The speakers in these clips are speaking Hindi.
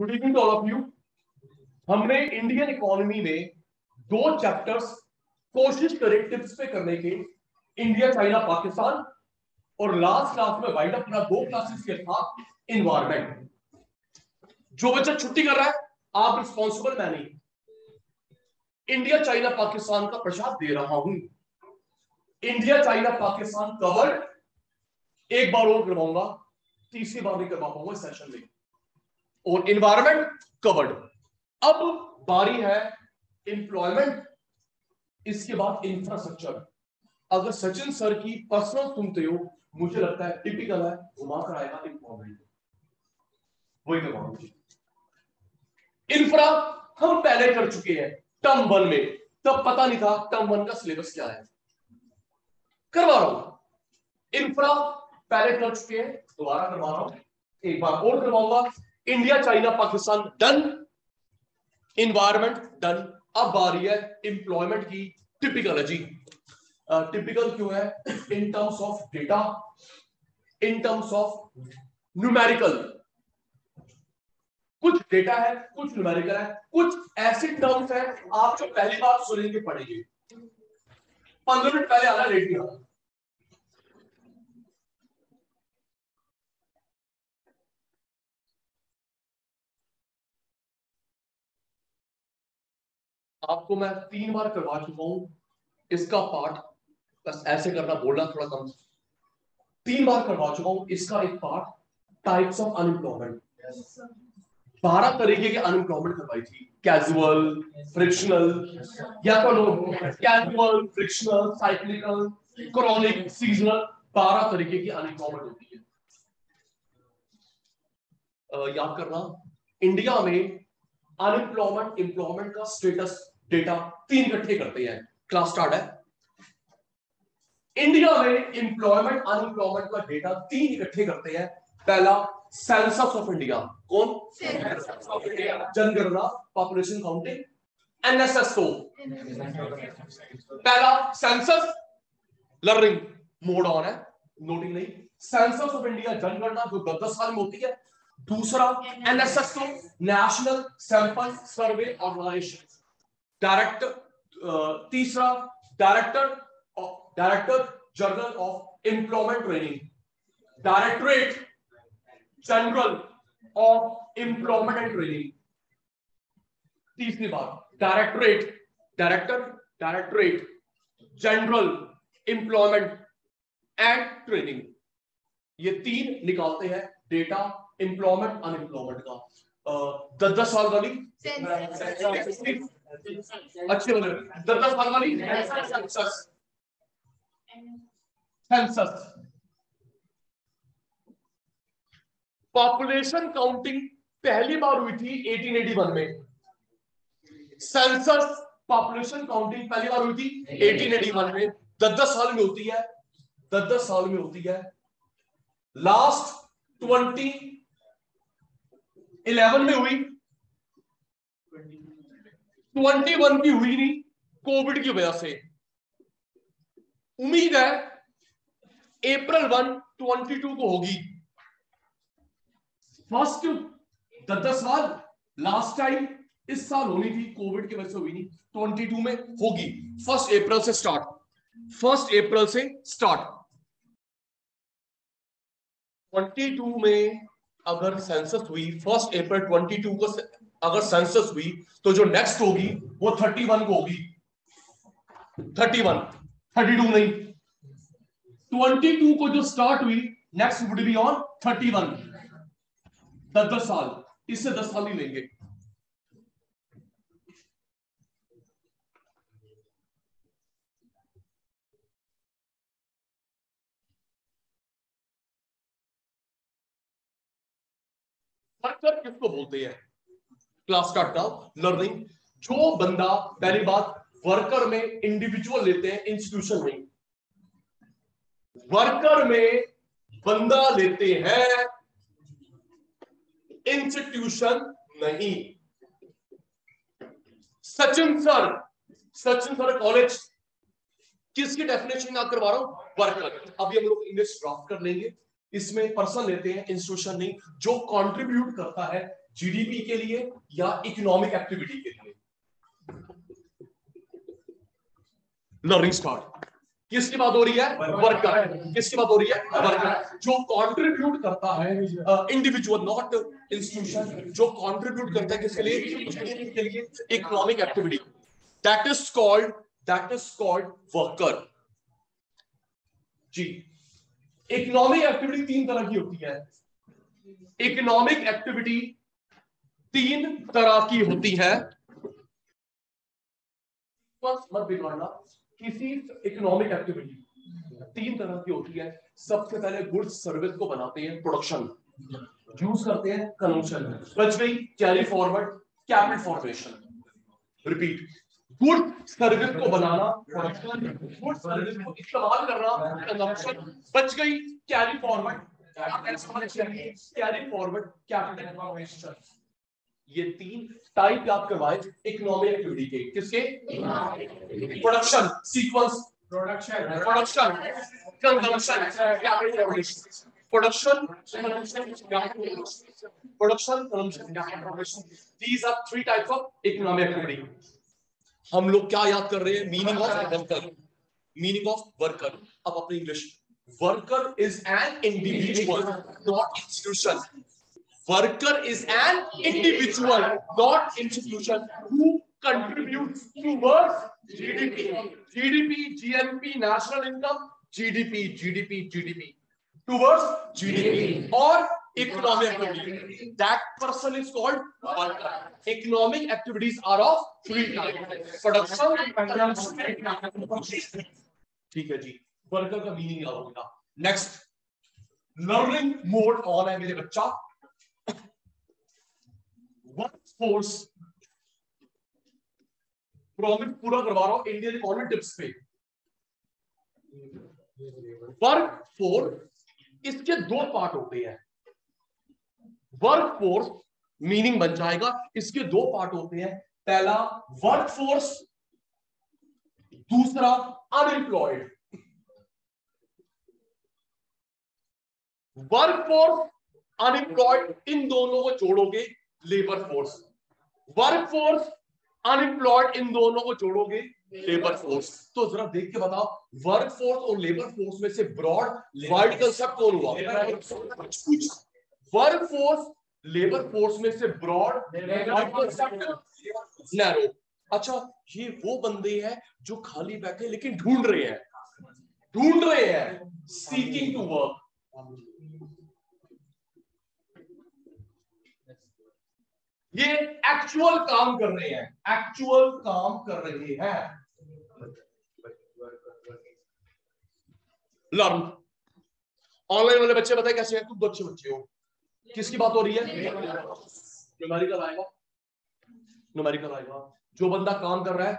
Good evening to all of you हमने इंडियन इकोनॉमी में दो चैप्टर्स कोशिश करे टिप्स पे करने के इंडिया चाइना पाकिस्तान और लास्ट क्लास में वाइड अपना दो क्लासेस के था इन्वायरमेंट जो बच्चा छुट्टी कर रहा है, आप रिस्पॉन्सिबल मैं नहीं. इंडिया चाइना पाकिस्तान का प्रसाद दे रहा हूँ. इंडिया चाइना पाकिस्तान कवर एक बार और करवाऊँगा, तीसरी बार नहीं करवा पाऊँगा सेशन में. और इन्वायरमेंट कवर्ड अब बारी है इंप्लॉयमेंट इसके बाद इंफ्रास्ट्रक्चर अगर सचिन सर की पर्सनल सुनते हो, मुझे लगता है टिपिकल है घुमा कर आएगा इंप्लॉयमेंट वही करवाऊँगा इंफ्रा हम पहले कर चुके हैं टर्म वन में। तब पता नहीं था टर्म वन का सिलेबस क्या है। करवा रहा हूँ। इंफ्रा पहले कर चुके हैं, दोबारा करवा रहा हूँ। एक बार और करवाऊँगा। India China Pakistan done environment done अब बारी है इंप्लॉयमेंट की टिपिकल है जी। टिपिकल क्यों है? In terms of data in terms of numerical कुछ डेटा है, कुछ न्यूमेरिकल है, कुछ ऐसे टर्म्स है, आप जो पहली बार सुनेंगे पढ़ेंगे। पंद्रह मिनट पहले आना रेडी आना आपको मैं तीन बार करवा चुका हूँ इसका पार्ट बस ऐसे करना, बोलना थोड़ा कम। तीन बार करवा चुका हूँ इसका एक पार्ट टाइप्स ऑफ़ अनएम्प्लॉयमेंट बारह तरीके के अनएम्प्लॉयमेंट करवाई थी। कैजुअल फ्रिक्शनल या तो लोग casual frictional cyclical chronic seasonal बारह तरीके की अनएम्प्लॉयमेंट होती है। याद करना इंडिया में अनएम्प्लॉयमेंट एम्प्लॉयमेंट का स्टेटस डेटा तीन इकट्ठे करते हैं। क्लास स्टार्ट है। इंडिया में इंप्लॉयमेंट अनएम्प्लॉयमेंट का डेटा तीन इकट्ठे करते हैं। पहला सेंसस ऑफ़ इंडिया कौन? जनगणना पॉपुलेशन काउंटिंग एनएसएसओ पहला सेंसस लर्निंग मोड ऑन है। नोटिंग नहीं। सेंसस ऑफ़ इंडिया जनगणना जो दस दस साल में होती है। दूसरा NSSO national sample survey organisation director तीसरा director director general of employment training directorate general of employment and training तीसरी बात directorate director directorate general employment and training ये तीन निकालते हैं डेटा एम्प्लॉयमेंट अनएम्प्लॉयमेंट का दस दस साल वाली अच्छी दस दस वाली सेंसस पॉपुलेशन काउंटिंग पहली बार हुई थी 1881 में। सेंसस पॉपुलेशन काउंटिंग पहली बार हुई थी 1881 में। दस दस साल में होती है। दस दस साल में होती है। लास्ट ट्वेंटी इलेवन में हुई। ट्वेंटी वन की हुई नहीं कोविड की वजह से। उम्मीद है अप्रैल वन ट्वेंटी टू को होगी। फ़र्स्ट दस दस साल लास्ट टाइम इस साल होनी थी कोविड की वजह से हुई नहीं ट्वेंटी टू में होगी। फ़र्स्ट अप्रैल से स्टार्ट फ़र्स्ट अप्रैल से स्टार्ट ट्वेंटी टू में अगर सेंसस हुई फ़र्स्ट अप्रैल ट्वेंटी टू को अगर सेंसस हुई तो जो नेक्स्ट होगी, वो थर्टी वन को होगी। थर्टी वन थर्टी टू नहीं। ट्वेंटी टू को जो स्टार्ट हुई next would be on thirty one दस दस साल। इससे दस साल ही लेंगे। किसको बोलते हैं? क्लास का लर्निंग जो बंदा पहली बात वर्कर में इंडिविजुअल लेते हैं इंस्टीट्यूशन नहीं। वर्कर में बंदा लेते हैं इंस्टीट्यूशन नहीं। Sachin sir Sachin sir college किसकी डेफिनेशन याद करवा रहा हूँ? वर्कर अभी हम लोग इंग्लिश ड्रॉप कर लेंगे। इसमें पर्सन लेते हैं इंस्टीट्यूशन नहीं। जो कंट्रीब्यूट करता है जीडीपी के लिए या इकोनॉमिक एक्टिविटी के लिए? लर्निंग स्टार्ट किसकी बात हो रही है? वर्कर किसकी बात हो रही है? वर्कर जो कंट्रीब्यूट करता है इंडिविजुअल नॉट इंस्टीट्यूशन जो कंट्रीब्यूट करता है किसके लिए? के लिए economic activity that is called that is called worker ji. Economic activity तीन तरह की होती है. इकोनॉमिक एक्टिविटी तीन तरह की होती है। मत बिगड़ना। किसी इकोनॉमिक एक्टिविटी तीन तरह की होती है। सबसे पहले गुड्स सर्विस को बनाते हैं प्रोडक्शन यूज़ करते हैं कंजम्पशन बच गई carry forward capital formation repeat good service को बनाना प्रोडक्शन गुड सर्विस को इस्तेमाल करना कंजम्पशन बच गई carry forward carry forward capital formation ये तीन टाइप याद करवाए इकोनॉमिक एक्टिविटी के। किसके? Production sequence production production consumption production production these are three types of economic activity हम लोग क्या याद कर रहे हैं? Meaning of worker meaning of worker अब अपनी English worker is an individual not institution Worker is an individual, not institution, who contributes towards GDP. GDP, GNP, national income, GDP, GDP, GDP. Towards GDP or economic activity. That person is called worker. Economic activities are of three types. Production, ठीक है जी वर्कर का मीनिंग याद होगा नेक्स्ट लर्निंग मोड ऑन है मेरे बच्चा फोर्स प्रॉमिट पूरा करवा रहा हूँ इंडियन इकोनॉमी टिप्स पे। वर्क फोर्स इसके दो पार्ट होते हैं। वर्क फोर्स मीनिंग बन जाएगा, इसके दो पार्ट होते हैं। पहला वर्क फोर्स दूसरा अनएम्प्लॉयड वर्क फोर्स अनएम्प्लॉयड इन दोनों को जोड़ोगे labour force work force unemployed इन दोनों को जोड़ोगे लेबर फोर्स तो जरा देख के बताओ वर्क फोर्स और लेबर फोर्स में से ब्रॉड वाइड कंसेप्ट कौन हुआ? वर्क फोर्स लेबर फोर्स में से ब्रॉड वाइड कंसेप्ट नैरो अच्छा ये वो बंदे हैं जो खाली बैठे लेकिन ढूंढ रहे हैं। ढूंढ रहे हैं सीकिंग टू वर्क ये एक्चुअल काम कर रहे हैं। एक्चुअल काम कर रहे हैं। लर्न ऑनलाइन वाले बच्चे बताए कैसे हैं? तुम तो अच्छे बच्चे हो। किसकी बात हो रही है? न्यूमेरिकल आएगा न्यूमेरिकल आएगा जो बंदा काम कर रहा है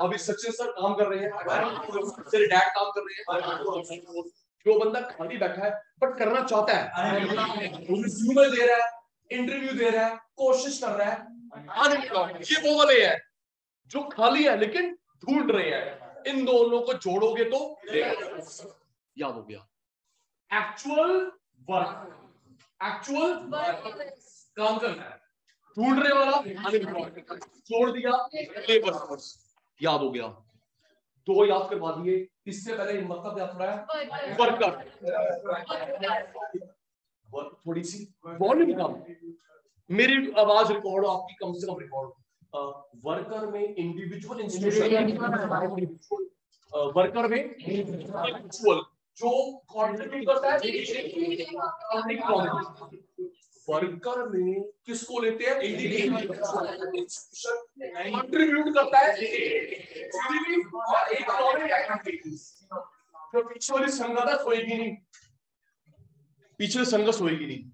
अभी सचिन सर काम कर रहे हैं। तेरे डैड काम कर रहे हैं। जो बंदा खाली बैठा है बट करना चाहता है। दे रहा है। इंटरव्यू दे रहा है कोशिश कर रहा है अनएम्प्लॉयड ये वो वाले हैं जो खाली है लेकिन ढूंढ रहे हैं। इन दोनों को जोड़ोगे तो याद हो गया। एक्चुअल वर्क एक्चुअल काम करना है। ढूंढ रहे वाला अनएम्प्लॉयड छोड़ दिया लेबर फोर्स याद हो गया। दो याद करवा दिए। इससे पहले मतलब याद रहा है? वर्कर थोड़ी सी वॉल्यूम कम। मेरी आवाज़ रिकॉर्ड हो आपकी कम से कम रिकॉर्ड वर्कर में इंडिविजुअल इंस्टीट्यूशन वर्कर में इंडिविजुअल जो कंट्रीब्यूट करता है वर्कर में किसको लेते हैं? कंट्रीब्यूट करता है। जो पीछे वाली संगत होएगी नहीं। पीछे संघर्ष होएगी नहीं।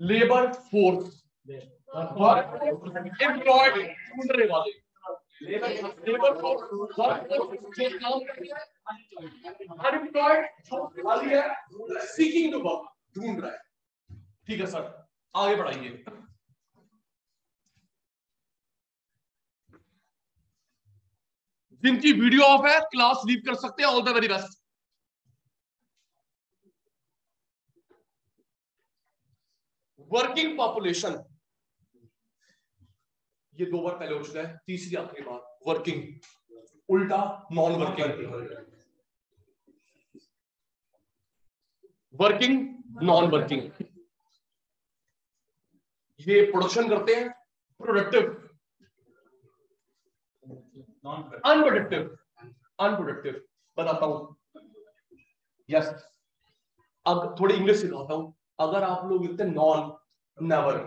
लेबर फोर्स एम्प्लॉयड ढूँढने वाले। लेबर फोर्स है। ढूंढ रहा है। ठीक है सर आगे बढ़ाइए। जिनकी वीडियो ऑफ़ है क्लास लीव कर सकते हैं all the very best working population ये दो बार पहले हो चुका है, तीसरी आखिरी बार वर्किंग उल्टा non working working non working ये प्रोडक्शन करते हैं प्रोडक्टिव अनप्रोडक्टिव अनप्रोडक्टिव बताता हूँ। यस अब थोड़ी इंग्लिश सिखाता हूँ। अगर आप लोग लिखते नॉन नेवर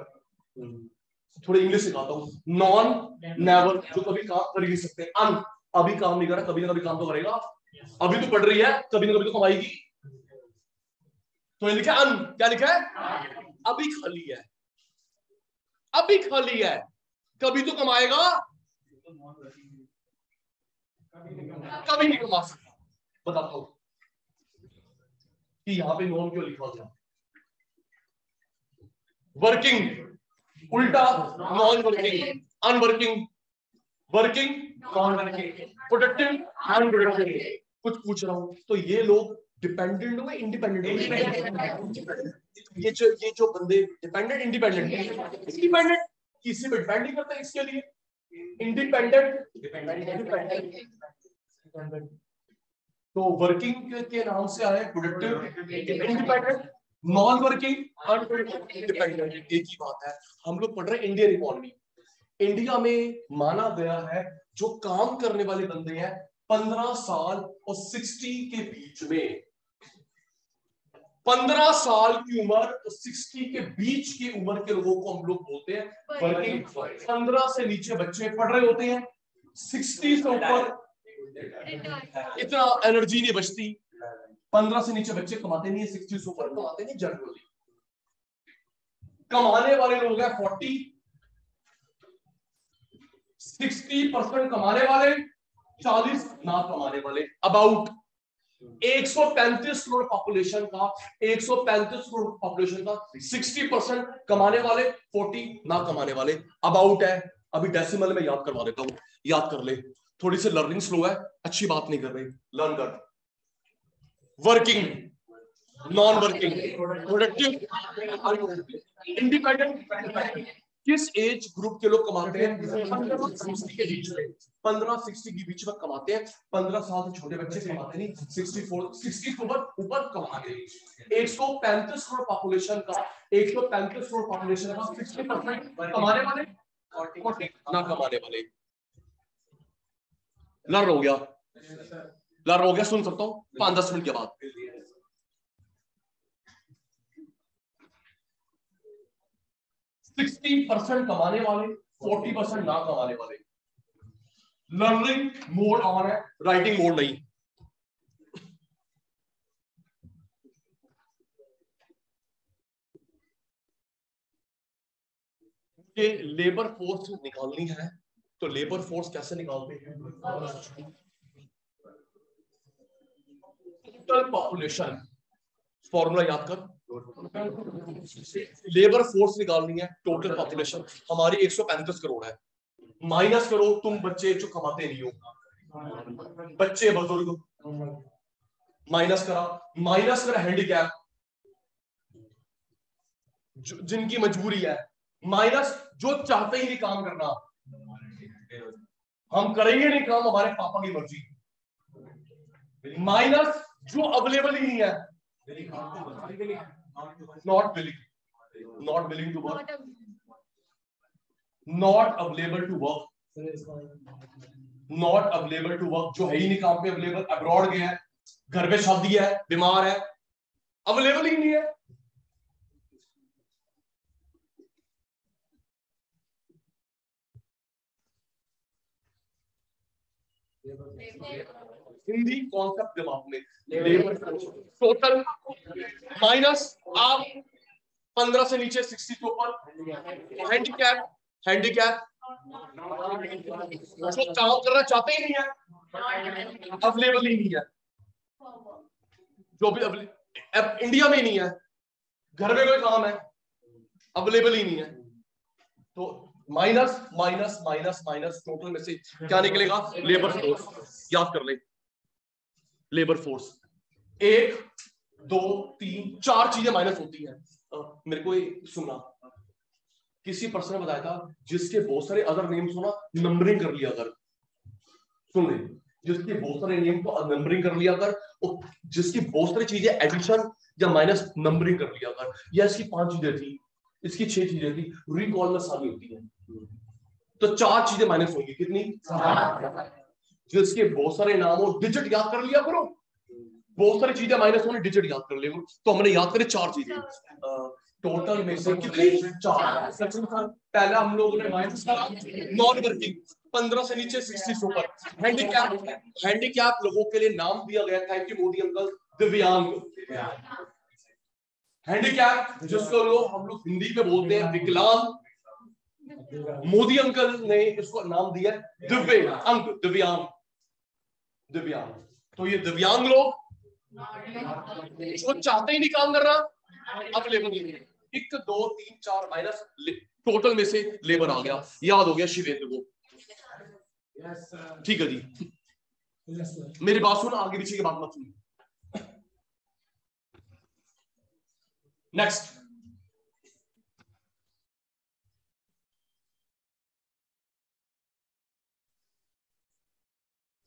थोड़ी इंग्लिश सिखाता हूँ। नॉन नेवर जो कभी काम कर ही सकते। अन अभी काम नहीं कर रहा, कभी ना कभी काम तो करेगा। अभी तो पढ़ रही है, कभी ना कभी तो कमाएगी। तो लिखा अन क्या लिखा है? अभी खाली है। अभी खाली है। कभी तो कमाएगा। कभी नहीं कमा सकता बताता हूँ कि यहाँ पे नॉन क्यों लिखा गया वर्किंग उल्टा non working unworking working non working productive unproductive कुछ पूछ रहा हूँ। तो ये लोग डिपेंडेंट हुए इंडिपेंडेंट हुए? ये जो ये जो बंदे डिपेंडेंट इंडिपेंडेंट इंडिपेंडेंट किसी पे डिपेंड नहीं करता इसके लिए। इंडिपेंडेंट तो वर्किंग के नाम से आए productive independent non working independent एक ही बात है। हम लोग पढ़ रहे हैं इंडियन इकोनॉमी इंडिया में माना गया है जो काम करने वाले बंदे हैं पंद्रह साल और सिक्सटी के बीच में। पंद्रह साल की उम्र और सिक्सटी के बीच की उम्र के लोगों को हम लोग बोलते हैं वर्किंग पंद्रह से नीचे बच्चे पढ़ रहे होते हैं। सिक्सटी से ऊपर इतना एनर्जी नहीं बचती। पंद्रह से नीचे बच्चे कमाते नहीं है सिक्सटी से ऊपर कमाते नहीं जनरली कमाने वाले लोग हैं फोर्टी सिक्सटी परसेंट कमाने वाले चालीस ना कमाने वाले अबाउट 135 करोड़ पॉपुलेशन का 135 करोड़ पॉपुलेशन का 60 परसेंट कमाने वाले 40 ना कमाने वाले। अबाउट है। अभी डेसिमल में याद करवा देता हूँ। याद कर ले। थोड़ी सी लर्निंग स्लो है। अच्छी बात नहीं कर रही। लर्न कर। Working non working productive independent किस एज ग्रुप के लोग कमाते हैं? पंद्रह सिक्सटी के बीच में। पंद्रह सिक्सटी के बीच में कमाते हैं। पंद्रह साल से छोटे बच्चे कमाते नहीं सिक्सटी फोर सिक्सटी ऊपर ऊपर कमाते हैं। एक सौ पैंतीस करोड़ पॉपुलेशन का एक सौ पैंतीस करोड़ पॉपुलेशन का सिक्सटी परसेंट कमाने वाले? ना कमाने वाले। लर्न हो गया लर्न हो गया सुन सकता हूँ? पाँच दस मिनट के बाद। सिक्सटी परसेंट कमाने वाले, फोर्टी परसेंट ना कमाने वाले। लर्निंग मोड ऑन है। राइटिंग मोड नहीं। ये लेबर फोर्स निकालनी है तो लेबर फोर्स कैसे निकालते हैं? टोटल पॉपुलेशन फॉर्मूला याद कर। लेबर फोर्स निकालनी है टोटल पॉपुलेशन हमारी 135 करोड़ है। माइनस करो, तुम बच्चे जो कमाते नहीं हो। बच्चे बुज़ुर्ग माइनस करा। माइनस करा हैंडीकैप जिनकी मजबूरी है। माइनस जो चाहते ही नहीं काम करना। हम करेंगे नहीं काम, हमारे पापा की मर्ज़ी। माइनस जो अवेलेबल ही नहीं है। Not willing not willing to work not available to work not available to work जो है ही नहीं काम पे अवेलेबल अब्रॉड गया है. घर पे शादी है बीमार है. अवेलेबल ही नहीं है. हिंदी कॉन्सेप्ट दिमाग में। टोटल माइनस आप पंद्रह से नीचे सिक्सटी के ऊपर। हैंडीकैप हैंडीकैप जो काम करना चाहते ही नहीं है। अवेलेबल ही नहीं है। जो भी इंडिया में ही नहीं है। घर में कोई काम है। अवेलेबल ही नहीं है। तो minus minus minus minus total में से क्या निकलेगा? लेबर फोर्स याद कर ले। लेबर फोर्स एक, दो, तीन, चार चीज़ें माइनस होती हैं। मेरे को सुनना। किसी पर्सन ने बताया था, जिसके बहुत सारे अदर नेम्स हो ना नंबरिंग कर लिया कर सुन ले। जिसके बहुत सारे नेम को नंबरिंग कर लिया कर और जिसकी बहुत सारी चीज़ें एडिशन या माइनस नंबरिंग कर लिया कर या इसकी पाँच चीज़ें थी, इसकी छह चीज़ें थी रिकॉल में सारी होती है। तो चार चीज़ें माइनस होंगी। कितनी? जिसके बहुत सारे नाम हो डिजिट याद कर लिया करो। बहुत सारी चीज़ें माइनस होने डिजिट याद कर ले तो हमने याद करे चार चीज़ें। टोटल में से कितनी? चार। पहला हम लोगों ने माइनस करा नॉन वर्किंग पंद्रह से नीचे सिक्सटी से ऊपर। हैंडीकैप हैंडीकैप लोगों के लिए नाम दिया गया थैंक यू मोदी अंकल दिव्यांग। हैंडीकैप जिसको लोग हम लोग हिंदी में बोलते हैं विकलांग। मोदी अंकल ने इसको नाम दिया दिव्य अंक दिव्यांग। दिव्यांग। तो ये दिव्यांग लोग इसको चाहते ही नहीं काम कर रहा अब लेबर एक दो तीन चार माइनस टोटल में से लेबर आ गया। याद हो गया शिवेंद्र को। ठीक है जी। मेरी बात सुन आगे पीछे की बात मत सुन। Next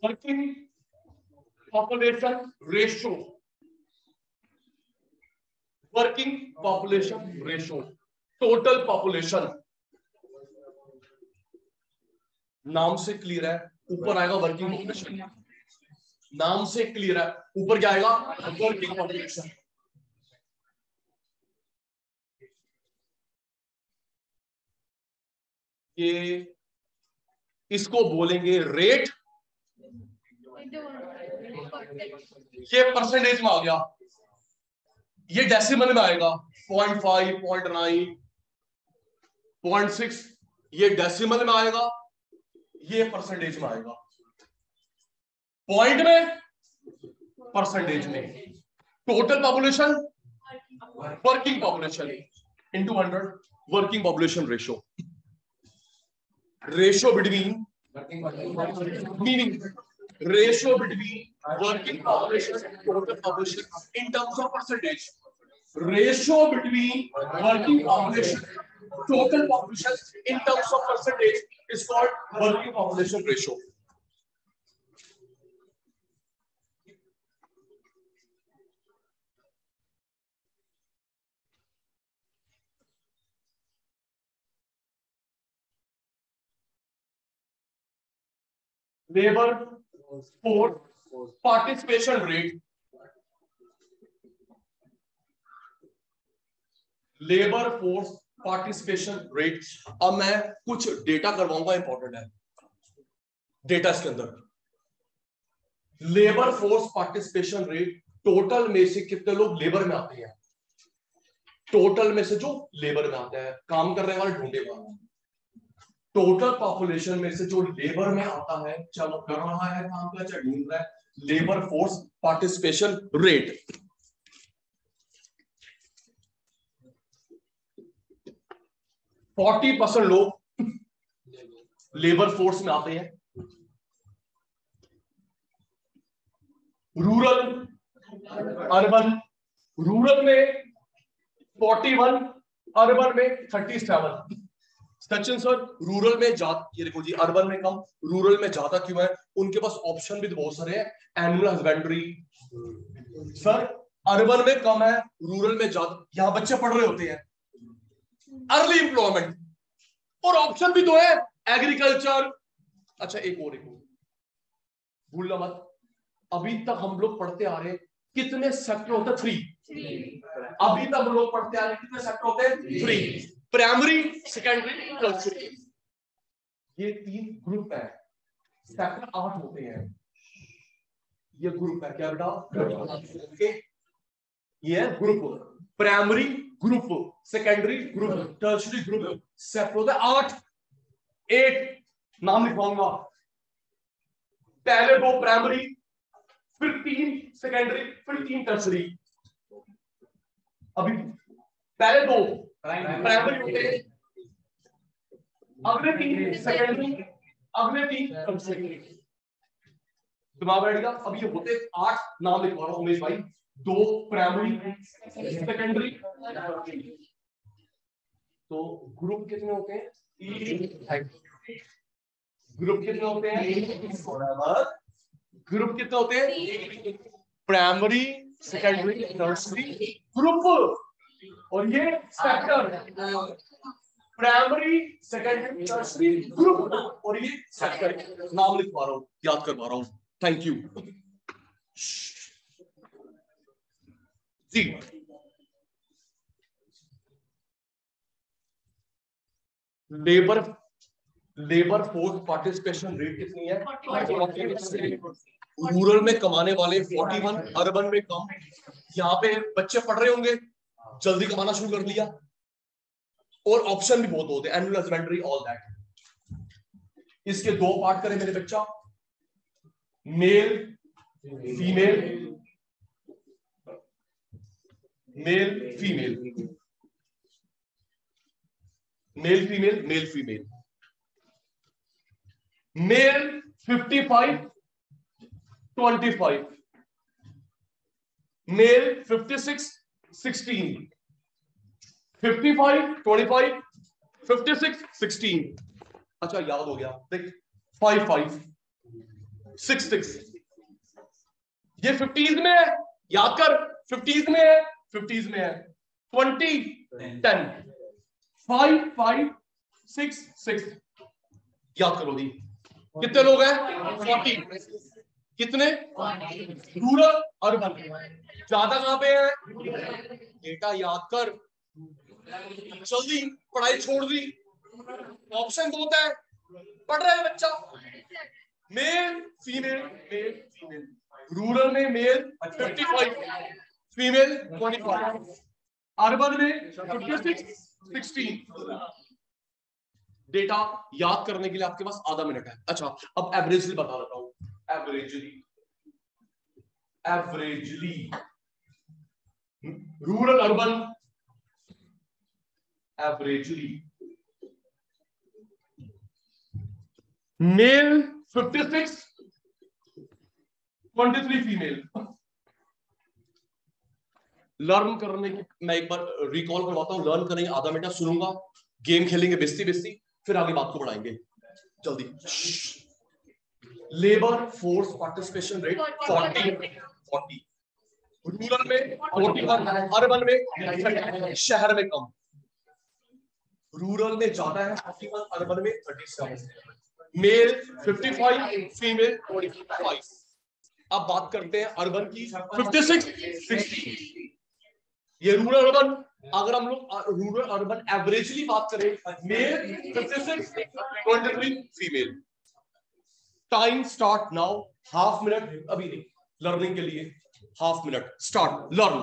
working population ratio working population ratio total population नाम से क्लियर है, ऊपर आएगा वर्किंग पॉपुलेशन नाम से क्लियर है, ऊपर क्या आएगा? वर्किंग पॉपुलेशन ये इसको बोलेंगे रेट ये परसेंटेज में आ गया। ये डेसिमल में आएगा। Point five point nine point six ये डेसिमल में आएगा। ये परसेंटेज में आएगा। पॉइंट में परसेंटेज में। Total population working population into hundred working population ratio ratio between meaning ratio between working population total population in terms of percentage ratio between working population total population in terms of percentage is called working population ratio. labor force participation rate. Labor force participation rate अब मैं कुछ डेटा करवाऊँगा इंपॉर्टेंट है। डेटा इसके अंदर। Labour force participation rate total में से कितने लोग लेबर में आते हैं? टोटल में से जो लेबर में आते हैं, काम करने वाले ढूंढे वाले। टोटल पॉपुलेशन में से जो लेबर में आता है चाहे वो कर रहा है काम का चाहे ढूंढ रहा है labour force participation rate forty percent लोग लेबर फोर्स में आते हैं। रूरल अर्बन रूरल में फोर्टी वन अर्बन में thirty seven Sachin sir rural में जात ये देखो जी अर्बन में कम रूरल में ज़्यादा क्यों है? उनके पास ऑप्शन भी तो बहुत सारे हैं एनुअल हस्बेंड्री सर अर्बन में कम है रूरल में ज़्यादा यहाँ बच्चे पढ़ रहे होते हैं। अर्ली इंप्लॉयमेंट और ऑप्शन भी दो है एग्रीकल्चर अच्छा एक और एक और। भूलना मत अभी तक हम लोग पढ़ते आ रहे कितने सेक्टर होते थ्री अभी तक हम लोग पढ़ते आ रहे कितने सेक्टर होते हैं? थ्री प्राइमरी सेकेंडरी टर्सरी ये तीन ग्रुप है। सेक्टर आठ होते हैं। ये ग्रुप है। क्या बेटा ये group primary group secondary group tertiary group set होता है। आठ एट नाम लिखवाऊँगा। पहले दो प्राइमरी फिर तीन सेकेंडरी फिर तीन टर्सरी अभी पहले दो। प्राइमरी होते अगले तीन सेकेंडरी अगले तीन टर्शियरी दिमाग बैठेगा अब ये होते आठ नाम लिखवा रहा हूँ उमेश भाई। दो प्राइमरी सेकेंडरी तो ग्रुप कितने होते हैं? ग्रुप कितने होते हैं? ग्रुप कितने होते हैं? प्राइमरी सेकेंडरी टर्सरी ग्रुप और ये sector primary secondary tertiary group और ये सेक्टर नाम लिखवा रहा हूँ याद करवा रहा हूँ। Thank you ji. Labour labour force participation rate कितनी है? रूरल में कमाने वाले 41 अर्बन में कम। यहाँ पे बच्चे पढ़ रहे होंगे। जल्दी कमाना शुरू कर लिया और ऑप्शन भी बहुत होते हैं एनुअल हस्बेंड्री ऑल दैट इसके दो पार्ट करें मेरे बच्चा। Male female male female male female male female male 55 25 male 56 16 55 25 56 16 अच्छा याद हो गया। देख 5 5 6 6 ये 50s में है। याद कर 50s में है 50s में है। 20 10 5 5 6 6 याद करो दी कितने लोग हैं? 40 कितने? रूरल अर्बन ज़्यादा कहाँ पे है? डेटा याद कर। जल्दी पढ़ाई छोड़ दी। ऑप्शन बहुत है पढ़ रहा है बच्चा। Male female male female rural में मेल 55 फीमेल 25 अर्बन में 56 16 डेटा याद करने के लिए आपके पास आधा मिनट है। अच्छा अब एवरेजली बता देता हूँ। Averagely averagely rural urban averagely male 56 23 female learn करने की, मैं एक बार रिकॉल करवाता हूँ. लर्न करेंगे, आधा मिनट सुनूँगा. गेम खेलेंगे बेस्ती बेस्ती फिर आगे बात को बढ़ाएँगे. जल्दी. Labour force participation rate 40 40 rural में 41 अर्बन में शहर में कम. रूरल में ज़्यादा है 41 अर्बन में 37 मेल 55 फीमेल 45 अब बात करते हैं अर्बन की. 56 60 ये रूरल अर्बन अगर हम लोग रूरल अर्बन एवरेजली बात करें male 56 23 female time start now half minute अभी नहीं. लर्निंग के लिए हाफ़ मिनट स्टार्ट लर्न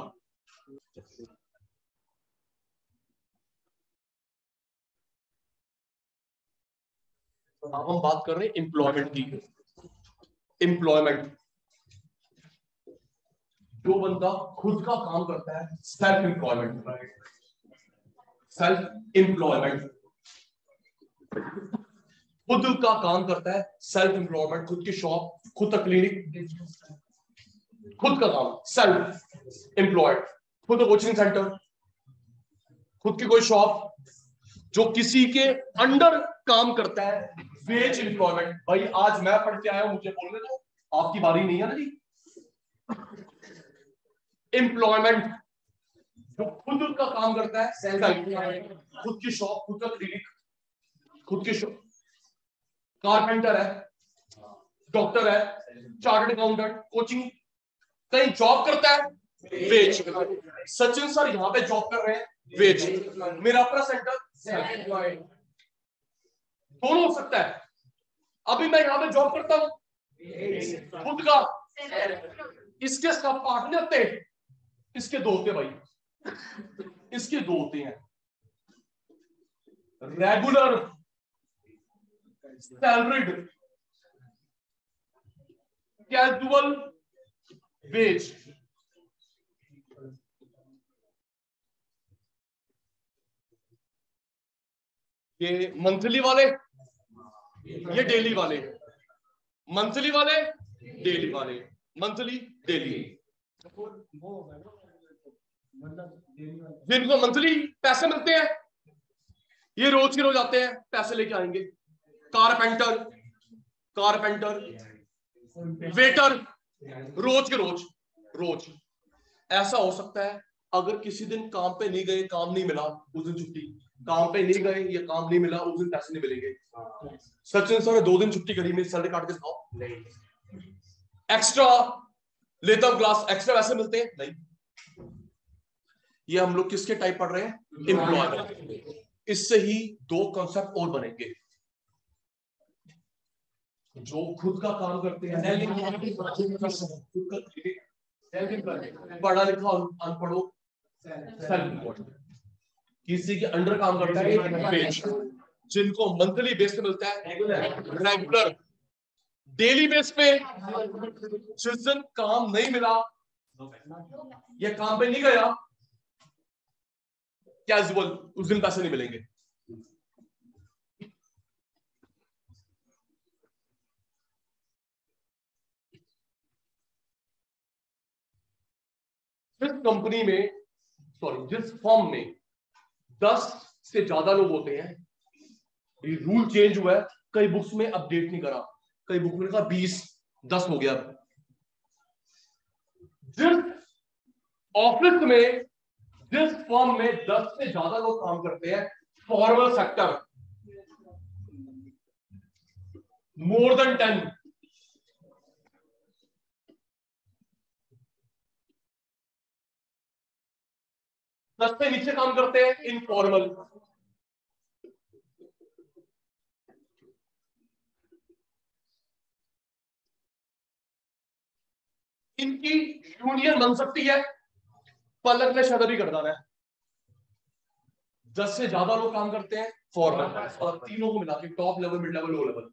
अब हम बात कर रहे हैं एम्प्लॉयमेंट की. एम्प्लॉयमेंट जो बंदा खुद का काम करता है सेल्फ एम्प्लॉयमेंट सेल्फ एम्प्लॉयमेंट खुद का काम करता है सेल्फ एम्प्लॉयमेंट खुद की शॉप खुद का क्लिनिक खुद का काम सेल्फ एम्प्लॉयड खुद का कोचिंग सेंटर खुद की कोई शॉप जो किसी के अंडर काम करता है वेज एम्प्लॉयमेंट भाई, आज मैं पढ़ के आया मुझे बोलने दो, आपकी बारी नहीं है ना जी। एम्प्लॉयमेंट जो खुद का काम करता है सेल्फ एम्प्लॉयमेंट खुद की शॉप खुद का क्लिनिक खुद की शॉप कारपेंटर है डॉक्टर है चार्टर्ड अकाउंटेंट कोचिंग कहीं जॉब करता है? वेज। सचिन सर यहाँ पे जॉब कर रहे हैं। वेज। मेरा अपना सेंटर। दोनों हो सकता है। अभी मैं यहाँ पे जॉब करता हूँ। खुद का। इसके सब पार्टनर थे। इसके दो होते भाई। इसके दो होते हैं। रेगुलर सैलरीड कैजुअल वेज ये मंथली वाले? ये डेली वाले। मंथली वाले? डेली वाले। Monthly, daily. जिनको मंथली पैसे मिलते हैं, ये रोज के रोज आते हैं, पैसे लेके आएँगे। कारपेंटर कारपेंटर, वेटर, रोज के रोज रोज। ऐसा हो सकता है, अगर किसी दिन काम पे नहीं गए, काम नहीं मिला, उस दिन छुट्टी। काम पे नहीं गए, या काम नहीं मिला, उस दिन पैसे नहीं मिलेंगे। सचिन सर ने दो दिन छुट्टी करी, मेरी सैलरी काट के दिखाओ। एक्स्ट्रा लेता हूँ क्लास एक्स्ट्रा पैसे मिलते हैं? नहीं। ये हम लोग किसके टाइप पढ़ रहे हैं? एम्प्लॉय इससे ही दो कॉन्सेप्ट और बनेंगे। जो खुद का काम करते हैं पढ़ा लिखा अनपढ़ो सेल्फ किसी के अंडर काम करता है जिनको मंथली बेस पे मिलता है रेगुलर डेली बेस पे जिस दिन काम नहीं मिला या काम पे नहीं गया कैजुअल उस दिन पैसे नहीं मिलेंगे. जिस कंपनी में सॉरी जिस फॉर्म में दस से ज़्यादा लोग होते हैं, ये रूल चेंज हुआ है, कई बुक्स में अपडेट नहीं करा। कई बुक में बीस, दस हो गया। जिस ऑफ़िस में, जिस फॉर्म में दस से ज़्यादा लोग काम करते हैं formal sector more than ten दस नीचे काम करते हैं इनफॉर्मल इनकी यूनियन बन सकती है, पलक ने शायद अभी कर डाला है दस से ज़्यादा लोग काम करते हैं फॉर्मल और तीनों को मिला के top level mid level low level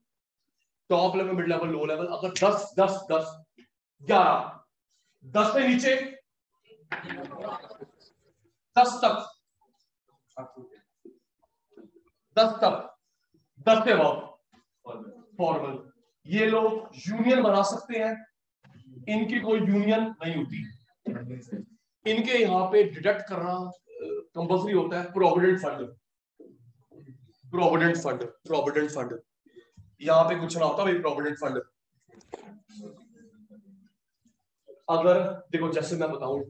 top level mid level low level अगर दस दस दस, ग्यारह, दस से नीचे दस तक दस तक दस के बाद फॉर्मल। ये लोग यूनियन बना सकते हैं। इनकी कोई यूनियन नहीं होती। इनके यहाँ पे डिडक्ट करना कंपल्सरी होता है। Provident fund provident fund provident fund यहाँ पे कुछ ना होता भाई प्रोविडेंट फंड अगर, देखो, जैसे मैं बताऊँ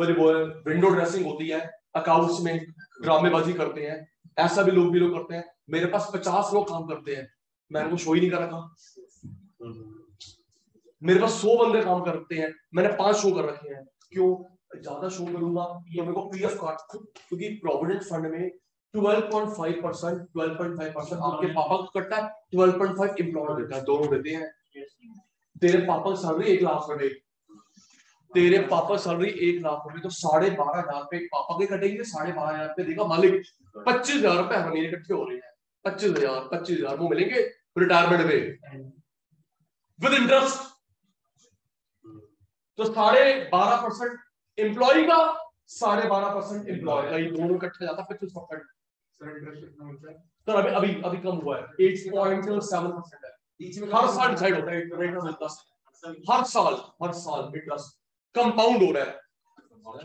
विंडो ड्रेसिंग होती है अकाउंट्स में ड्रामेबाजी करते हैं, ऐसा भी लोग भी लोग करते हैं। मेरे पास पचास लोग काम करते हैं, मैंने को शो ही नहीं कर रखा मेरे पास सौ बंदे काम करते हैं, मैंने पाँच शो कर रखे हैं। क्यों? ज़्यादा शो करूँगा तो मेरे को पीएफ काट क्योंकि प्रोविडेंट फंड में 12.5 percent twelve point five percent आपके पापा को कटता है 12.5 एम्प्लॉय देता है, दोनों देते हैं। तेरे पापा सैलरी एक लाख रुपए तेरे पापा सैलरी एक लाख रुपए तो साढ़े बारह हज़ार रुपए पापा के कटेंगे साढ़े बारह हज़ार रुपए देगा मालिक पच्चीस हज़ार रुपए हर महीने इकट्ठे हो रहे हैं। पच्चीस हज़ार पच्चीस हज़ार वो मिलेंगे रिटायरमेंट में। विद इंटरेस्ट तो साढ़े बारह परसेंट एम्प्लॉय का साढ़े बारह परसेंट एम्प्लॉय का ये दोनों इकट्ठे जाता पच्चीस परसेंट। सर अभी अभी अभी कम हुआ है। एट पॉइंट सेवन परसेंट है। हर साल डिसाइड होता है हर साल हर साल इंटरेस्ट कंपाउंड हो रहा है।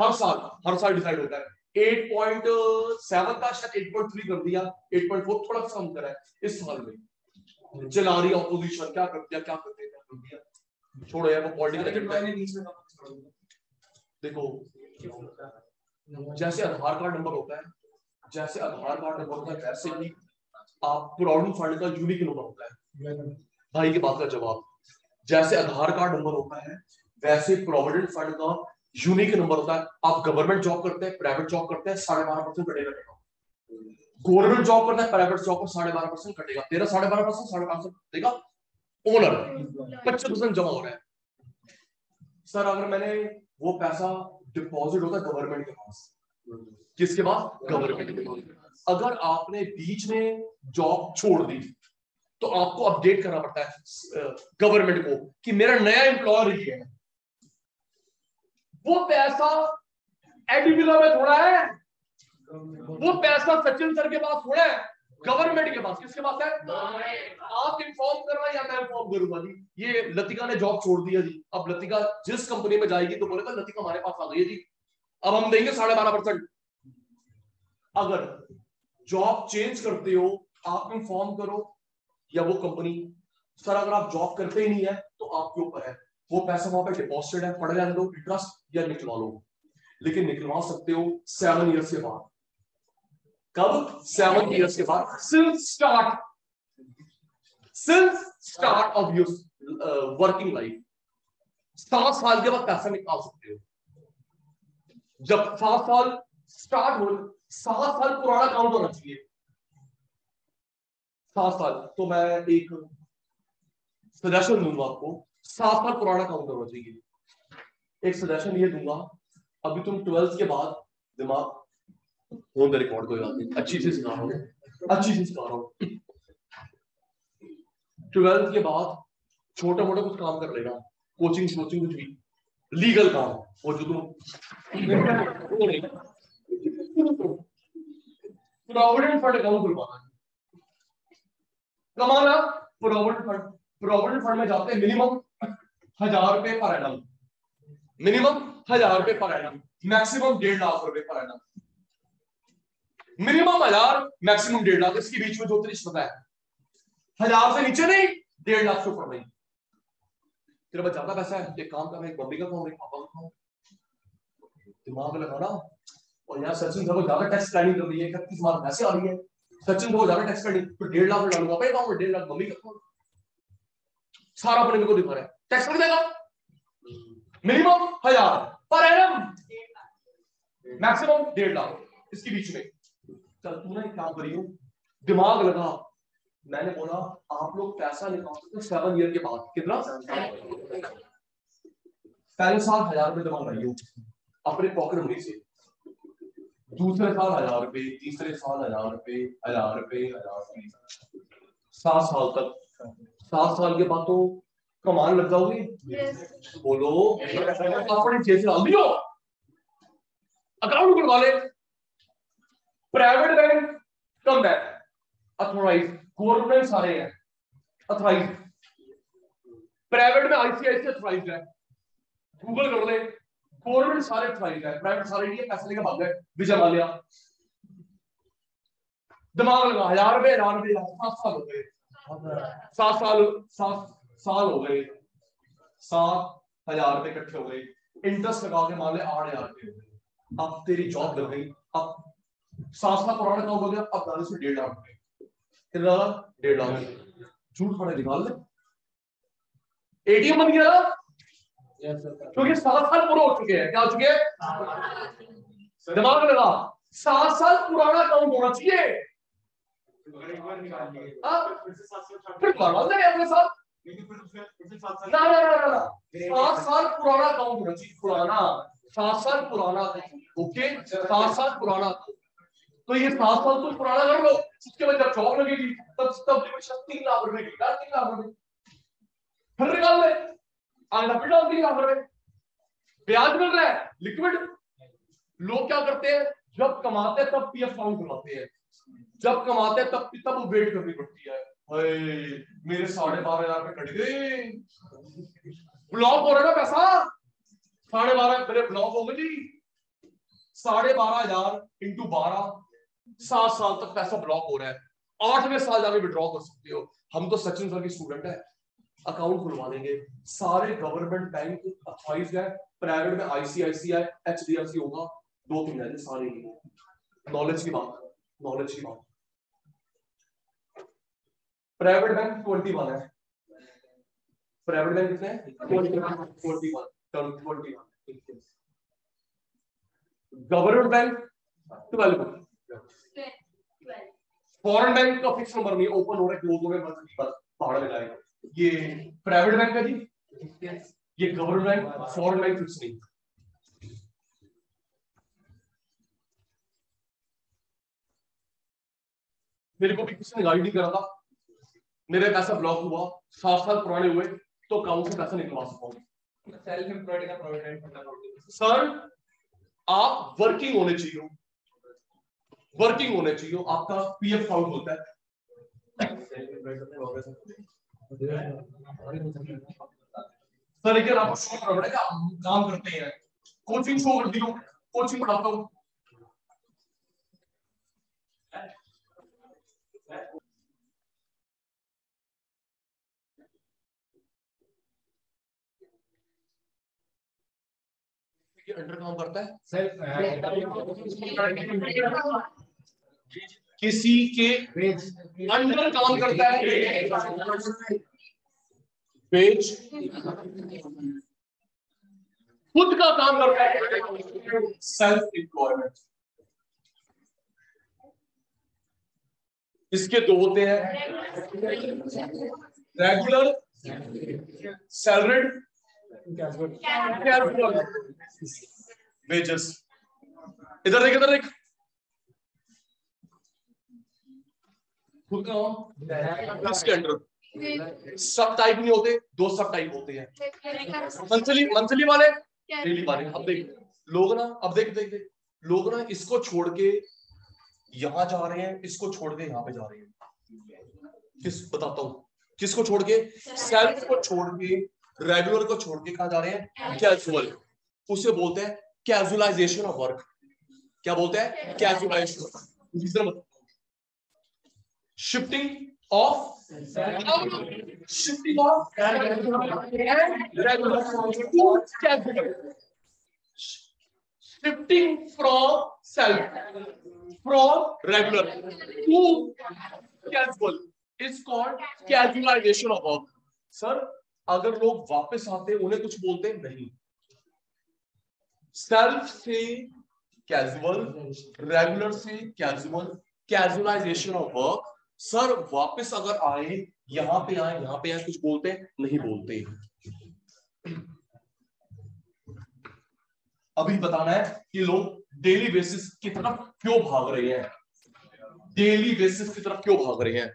हर साल हर साल डिसाइड होता है। 8.7 का शायद 8.3 कर दिया। 8.4 थोड़ा सा करा है इस साल में। चला रही ऑपोजिशन क्या कर दिया, क्या कर दिया छोड़ो यार, वो पॉलिटिकल देखो, जैसे आधार कार्ड नंबर होता है, जैसे आधार कार्ड नंबर होता है, वैसे ही आप प्रोविडेंट फंड का यूनिक नंबर होता है। भाई की बात का जवाब। जैसे आधार कार्ड नंबर होता है वैसे प्रोविडेंट फंड का यूनिक नंबर होता है। आप गवर्नमेंट जॉब करते हैं प्राइवेट जॉब करते हैं, साढ़े बारह परसेंट कटेगा। गवर्नमेंट जॉब करता है प्राइवेट जॉब पर साढ़े बारह परसेंट कटेगा। तेरह, साढ़े बारह परसेंट साढ़े बारह परसेंट कटेगा। ओनर पच्चीस परसेंट जमा हो रहा है। सर अगर मैंने वो पैसा डिपॉजिट होता है गवर्नमेंट के पास, किसके पास? गवर्नमेंट के पास। अगर आपने बीच में जॉब छोड़ दी तो आपको अपडेट करना पड़ता है गवर्नमेंट को, कि मेरा नया एम्प्लॉयर ही है। वो पैसा एडिबिला में थोड़ा है। वो पैसा सचिन सर के पास थोड़ा है। गवर्नमेंट के पास। किसके पास है? आप इन्फॉर्म करना या मैं इन्फॉर्म करूँगा जी। ये लतिका ने जॉब छोड़ दिया जी। अब लतिका जिस कंपनी में जाएगी तो बोलेगा, लतिका हमारे पास आ गई है जी। अब हम देंगे साढ़े बारह परसेंट। अगर जॉब चेंज करते हो, आप इन्फॉर्म करो या वो कंपनी सर, अगर आप जॉब करते ही नहीं है तो आपके ऊपर है। वो पैसा वहाँ पे डिपॉजिटेड है पड़ जाने दो इंटरेस्ट या निकलवा लो। लेकिन निकलवा सकते हो सेवन ईयर्स के बाद। कब? सेवन ईयर्स के बाद। Since start since start of your working life सात साल के बाद पैसा निकाल सकते हो। जब सात साल स्टार्ट हो, सात साल पुराना काउंट होना चाहिए। सात साल। तो मैं एक सजेशन दूँगा आपको। सात साल पुराना काउंट होना चाहिए एक सजेशन ये दूँगा, अभी तुम ट्वेल्थ के बाद दिमाग होन द रिकॉर्ड कोई बात नहीं अच्छी से सिखा रहा हूँ। अच्छी से सिखा रहा हूँ। ट्वेल्थ के बाद छोटा मोटा कुछ काम कर लेगा कोचिंग कोचिंग कुछ भी। लीगल काम, वो जो तुम प्रोविडेंट फंड अकाउंट खुलवाना कमाना प्रोविडेंट फंड प्रोविडेंट फंड में जाते हैं मिनिमम हज़ार रुपए पर एनम मिनिमम हज़ार रुपए पर एनम मैक्सिमम डेढ़ लाख रुपए पर एनम मिनिमम हज़ार मैक्सिमम डेढ़ लाख। इसके बीच में जो रिश्वत है। हज़ार से नीचे नहीं, डेढ़ लाख से ऊपर नहीं। तेरा बच्चा ज़्यादा पैसा है। एक काम कर एक मम्मी का खाऊं, एक पापा का खाऊं। दिमाग लगाना। और यहाँ सचिन को ज़्यादा टैक्स प्लानिंग कर रही है। इकतीस मार्च पैसे आ रही है। सचिन को ज़्यादा टैक्स प्लानिंग तो डेढ़ लाख डालूँगा पे अकाउंट डेढ़ लाख मम्मी का सारा अपने को दिखा रहा है। टैक्स कर देगा मिनिमम हज़ार पर एनम मैक्सिमम डेढ़ लाख, इसके बीच में। चल, तू ना एक काम करियो। दिमाग लगा। मैंने बोला, आप लोग पैसा निकाल सकते सेवन ईयर के बाद। कितना? पहले साल हज़ार रुपए जमा कराइयो अपने पॉकेट मनी से। दूसरे साल हज़ार रुपए तीसरे साल हज़ार रुपए हज़ार रुपए हज़ार रुपए सात साल तक। सात साल के बाद तो कमान लग जाओगे बोलो। अपने जेब से डाल अकाउंट खुलवा ले। प्राइवेट बैंक कम बैक अथोराइज गवर्नमेंट सारे हैं। अथोराइज प्राइवेट में आईसीआईसी अथोराइज है। गूगल कर ले। गवर्नमेंट सारे अथोराइज है। प्राइवेट सारे नहीं है। पैसे लेके भाग गए। विजय माल्या दिमाग लगा। हज़ार रुपए हज़ार रुपए सात साल हो गए। सात साल सात साल हो गए सात हज़ार रुपए इकट्ठे हो गए। इंटरेस्ट लगा के मान ले आठ हज़ार रुपए हो गए। अब तेरी जॉब लग गई। अब सात साल पुराना काम हो गया अब दादा से डेढ़ लाख रुपए। कितना डेढ़ लाख झूठ पड़े निकाल ले। एटीएम बन गया। क्योंकि सात साल पूरा हो चुके हैं। क्या हो चुके हैं? दिमाग लगा। सात साल पुराना अकाउंट होना चाहिए। हाँ? फिर करवा अगले साल ना ना ना ना सात साल पुराना अकाउंट होना चाहिए पुराना सात साल पुराना ओके सात साल पुराना तो ये सात साल तो पुराना कर लो उसके बाद जब जॉब लगेगी तब तब तीन लाख रुपए की तीन लाख रुपए फिर निकाल ले अगला फिर डाल तीन लाख रुपए ब्याज मिल रहा है लिक्विड लोग क्या करते हैं जब कमाते हैं तब पीएफ काउंट करवाते हैं जब कमाते हैं तब तब वो वेट करनी पड़ती है मेरे साढ़े बारह हज़ार रुपए कट गए। ब्लॉक हो रहा ना पैसा? साढ़े बारह मेरे ब्लॉक हो गए जी। साढ़े बारह हज़ार इंटू बारह, सात साल तक पैसा ब्लॉक हो रहा है। आठवें साल जाके विड्रॉ कर सकते हो। हम तो सचिन सर की स्टूडेंट है। अकाउंट खुलवा देंगे। सारे गवर्नमेंट बैंक अथॉराइज है। प्राइवेट में आईसीआईसीआई एचडीएफसी होगा। दो तीन सारे नॉलेज की बात नॉलेज की बात। प्राइवेट बैंक ट्वेंटी वन है। प्राइवेट बैंक कितने twenty one twenty one government bank twelve foreign bank का फिक्स नंबर नहीं ओपन हो रहा है हो रहा पहाड़ में जाएगा ये प्राइवेट बैंक है जी? ये government bank foreign bank fix नहीं। मेरे को भी किसी ने गाइड नहीं करा था मेरे पैसा ब्लॉक हुआ सात साल पुराने हुए तो अकाउंट से पैसा निकलवा सकता प्रोविडेंट सर आप वर्किंग होने चाहिए वर्किंग होने चाहिए आपका पीएफ काउंट होता है। सर लेकिन आपको शो करना पड़ेगा काम करते हैं। कोचिंग शो कर दियो कोचिंग पढ़ाता हूँ। अंडर काम करता है? किसी के अंडर काम करता है? पेज खुद का काम करता है। सेल्फ एम्प्लॉयमेंट इसके दो होते हैं? रेगुलर सैलरीड वेजेस इधर देख इधर देख। इसके अंडर सब टाइप नहीं होते, दो सब टाइप होते हैं। मंथली मंथली वाले? डेली वाले। अब देख, लोग ना, अब देख देख देख। लोग ना इसको छोड़ के यहाँ जा रहे हैं, इसको छोड़ के यहाँ पे जा रहे हैं। किस, बताता हूँ। किसको छोड़ के? सेल्फ को छोड़ के रेगुलर को छोड़ के कहा जा रहे हैं? कैजुअल उसे बोलते हैं कैजुअलाइजेशन ऑफ़ वर्क क्या बोलते हैं? Casualisation shifting of shifting of shifting from self from regular to casual is called casualisation of work sir अगर लोग वापस आते उन्हें कुछ बोलते नहीं। सेल्फ से कैजुअल रेगुलर से casual casualisation of work sir वापस अगर आए, यहाँ पे आए, यहाँ पे आए, कुछ बोलते नहीं बोलते। अभी बताना है कि लोग डेली बेसिस की तरफ़ क्यों भाग रहे हैं? डेली बेसिस की तरफ़ क्यों भाग रहे हैं?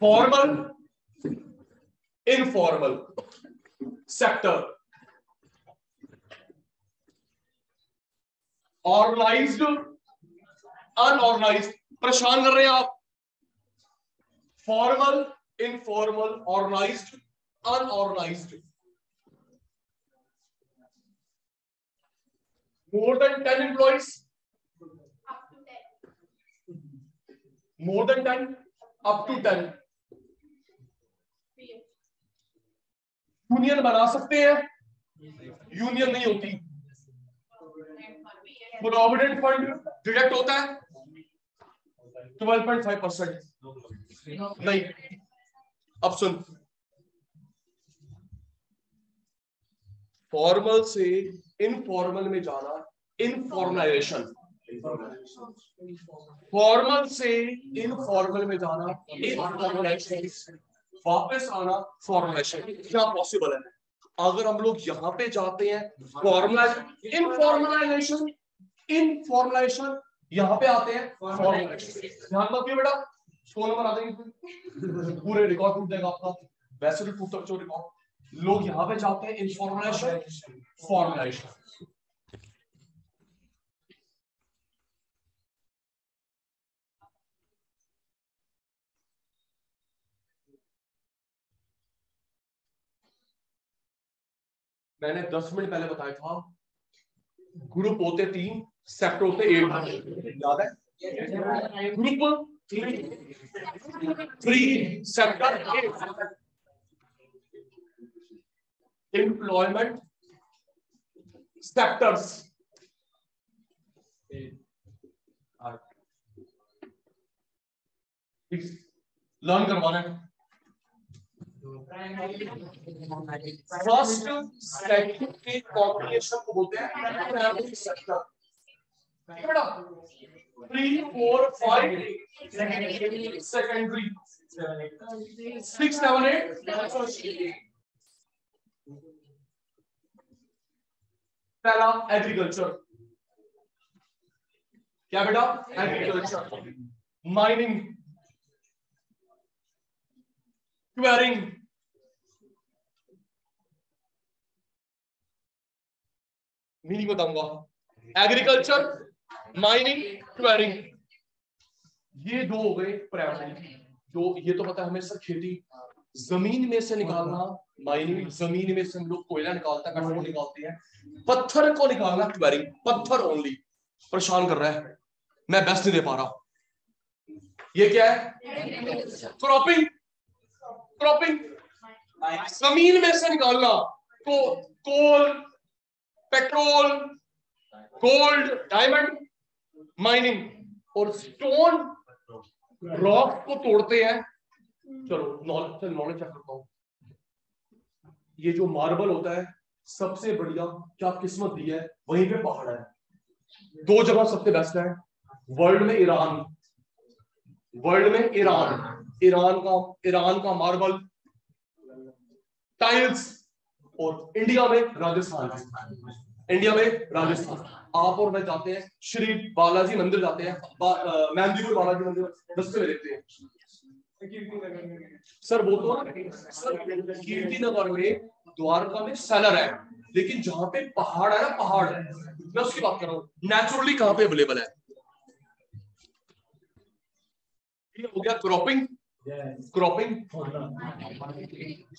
Formal informal sector organised unorganised परेशान कर रहे हैं आप formal informal organised unorganised more than 10 employees. More than 10 up to 10 union बना सकते हैं? यूनियन नहीं होती। प्रोविडेंट फंड डिडक्ट होता है? 12.5 परसेंट नहीं। अब सुन। फॉर्मल से इनफॉर्मल में जाना इनफॉर्मलाइजेशन फॉर्मल से इनफॉर्मल में जाना इनफॉर्मलाइजेशन वापस आना फॉर्मुलेशन क्या पॉसिबल है? अगर हम लोग यहाँ पे जाते हैं फॉर्मुला इन फॉर्मुलाइजेशन यहाँ पे आते हैं फॉर्मुलाइजेशन ध्यान रखिए बेटा सो नंबर आ जाएँगे। पूरे रिकॉर्ड टूट जाएगा आपका। वैसे भी टूटता जो रिकॉर्ड लोग यहाँ पे जाते हैं, इन फॉर्मुलाइजेशन मैंने दस मिनट पहले बताया था ग्रुप होते तीन सेक्टर होते एट याद है? Group three sector employment sectors learn करवाना है। फ़र्स्ट सेकंड के कॉम्बिनेशन बोलते हैं three four five secondary six seven eight पहला एग्रीकल्चर क्या बेटा एग्रीकल्चर माइनिंग क्वेरिंग मीनिंग बताऊँगा एग्रीकल्चर माइनिंग क्वेरिंग ये दो हो गए प्राइमरी जो ये तो पता है हमें सर खेती ज़मीन में से निकालना माइनिंग ज़मीन में से हम लोग कोयला निकालता है पेट्रोल निकालते हैं। पत्थर को निकालना क्वेरिंग पत्थर ओनली परेशान कर रहा है। मैं बेस्ट नहीं दे पा रहा। ये क्या है? क्रॉपिंग क्रॉपिंग ज़मीन में से निकालना तो coal petrol gold diamond mining और स्टोन रॉक को तोड़ते हैं। चलो, नॉलेज नॉलेज चेक करता हूँ। ये जो मार्बल होता है, सबसे बढ़िया क्या किस्मत दी है? वहीं पे पहाड़ है। दो जगह सबसे बेस्ट है। वर्ल्ड में ईरान। वर्ल्ड में ईरान। ईरान का ईरान का मार्बल टाइल्स और इंडिया में राजस्थान। इंडिया में राजस्थान। आप और मैं जाते हैं, श्री बालाजी मंदिर जाते हैं मैंदीपुर बालाजी मंदिर, रस्ते में देखते हैं। सर, वो तो सर कीर्ति नगर में, द्वारका में सेलर है, लेकिन जहाँ पे पहाड़ है ना, पहाड़ है। मैं उसकी बात कर रहा हूँ नेचुरली कहाँ पे अवेलेबल है? हो गया क्रॉपिंग क्रॉपिंग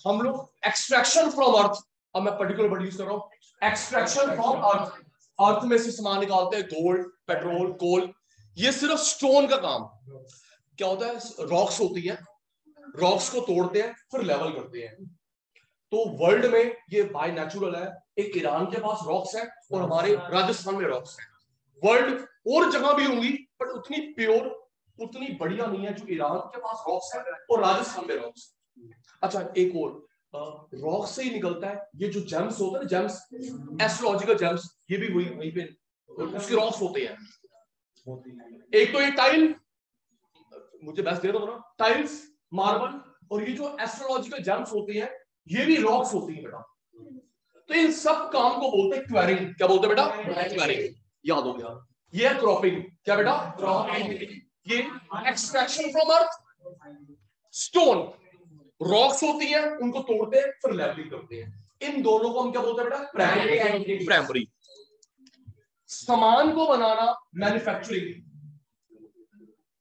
हम लोग एक्सट्रैक्शन फ्रॉम अर्थ अब मैं पर्टिकुलर वर्ड यूज़ कर रहा हूँ। एक्सट्रैक्शन फ्रॉम अर्थ अर्थ में से सामान निकालते हैं गोल्ड पेट्रोल कोल ये सिर्फ़ स्टोन का काम। क्या होता है? रॉक्स होती है। रॉक्स को तोड़ते हैं, फिर लेवल करते हैं। तो वर्ल्ड में ये बाय नेचुरल है। एक ईरान के पास रॉक्स है और हमारे राजस्थान में रॉक्स है। वर्ल्ड और जगह भी होंगी पर उतनी प्योर उतनी बढ़िया नहीं है जो ईरान के पास रॉक्स है और राजस्थान में रॉक्स अच्छा एक और रॉक से ही निकलता है ये जो जेम्स होते हैं ना जेम्स एस्ट्रोलॉजिकल जेम्स ये भी वही वहीं पे उसके रॉक्स होते हैं। एक तो ये टाइल मुझे बेस्ट दे दो ना टाइल्स मार्बल और ये जो एस्ट्रोलॉजिकल जेम्स होते हैं ये भी रॉक्स होती है बेटा। तो इन सब काम को बोलते हैं क्वेरिंग क्या बोलते हैं बेटा? क्वेरिंग याद हो गया। ये क्रॉपिंग क्या बेटा? क्रॉपिंग ये extraction from earth stone rocks होती है उनको तोड़ते हैं फिर लेवलिंग करते हैं। इन दोनों को हम क्या बोलते हैं बेटा? प्राइमरी प्राइमरी सामान को बनाना मैन्युफैक्चरिंग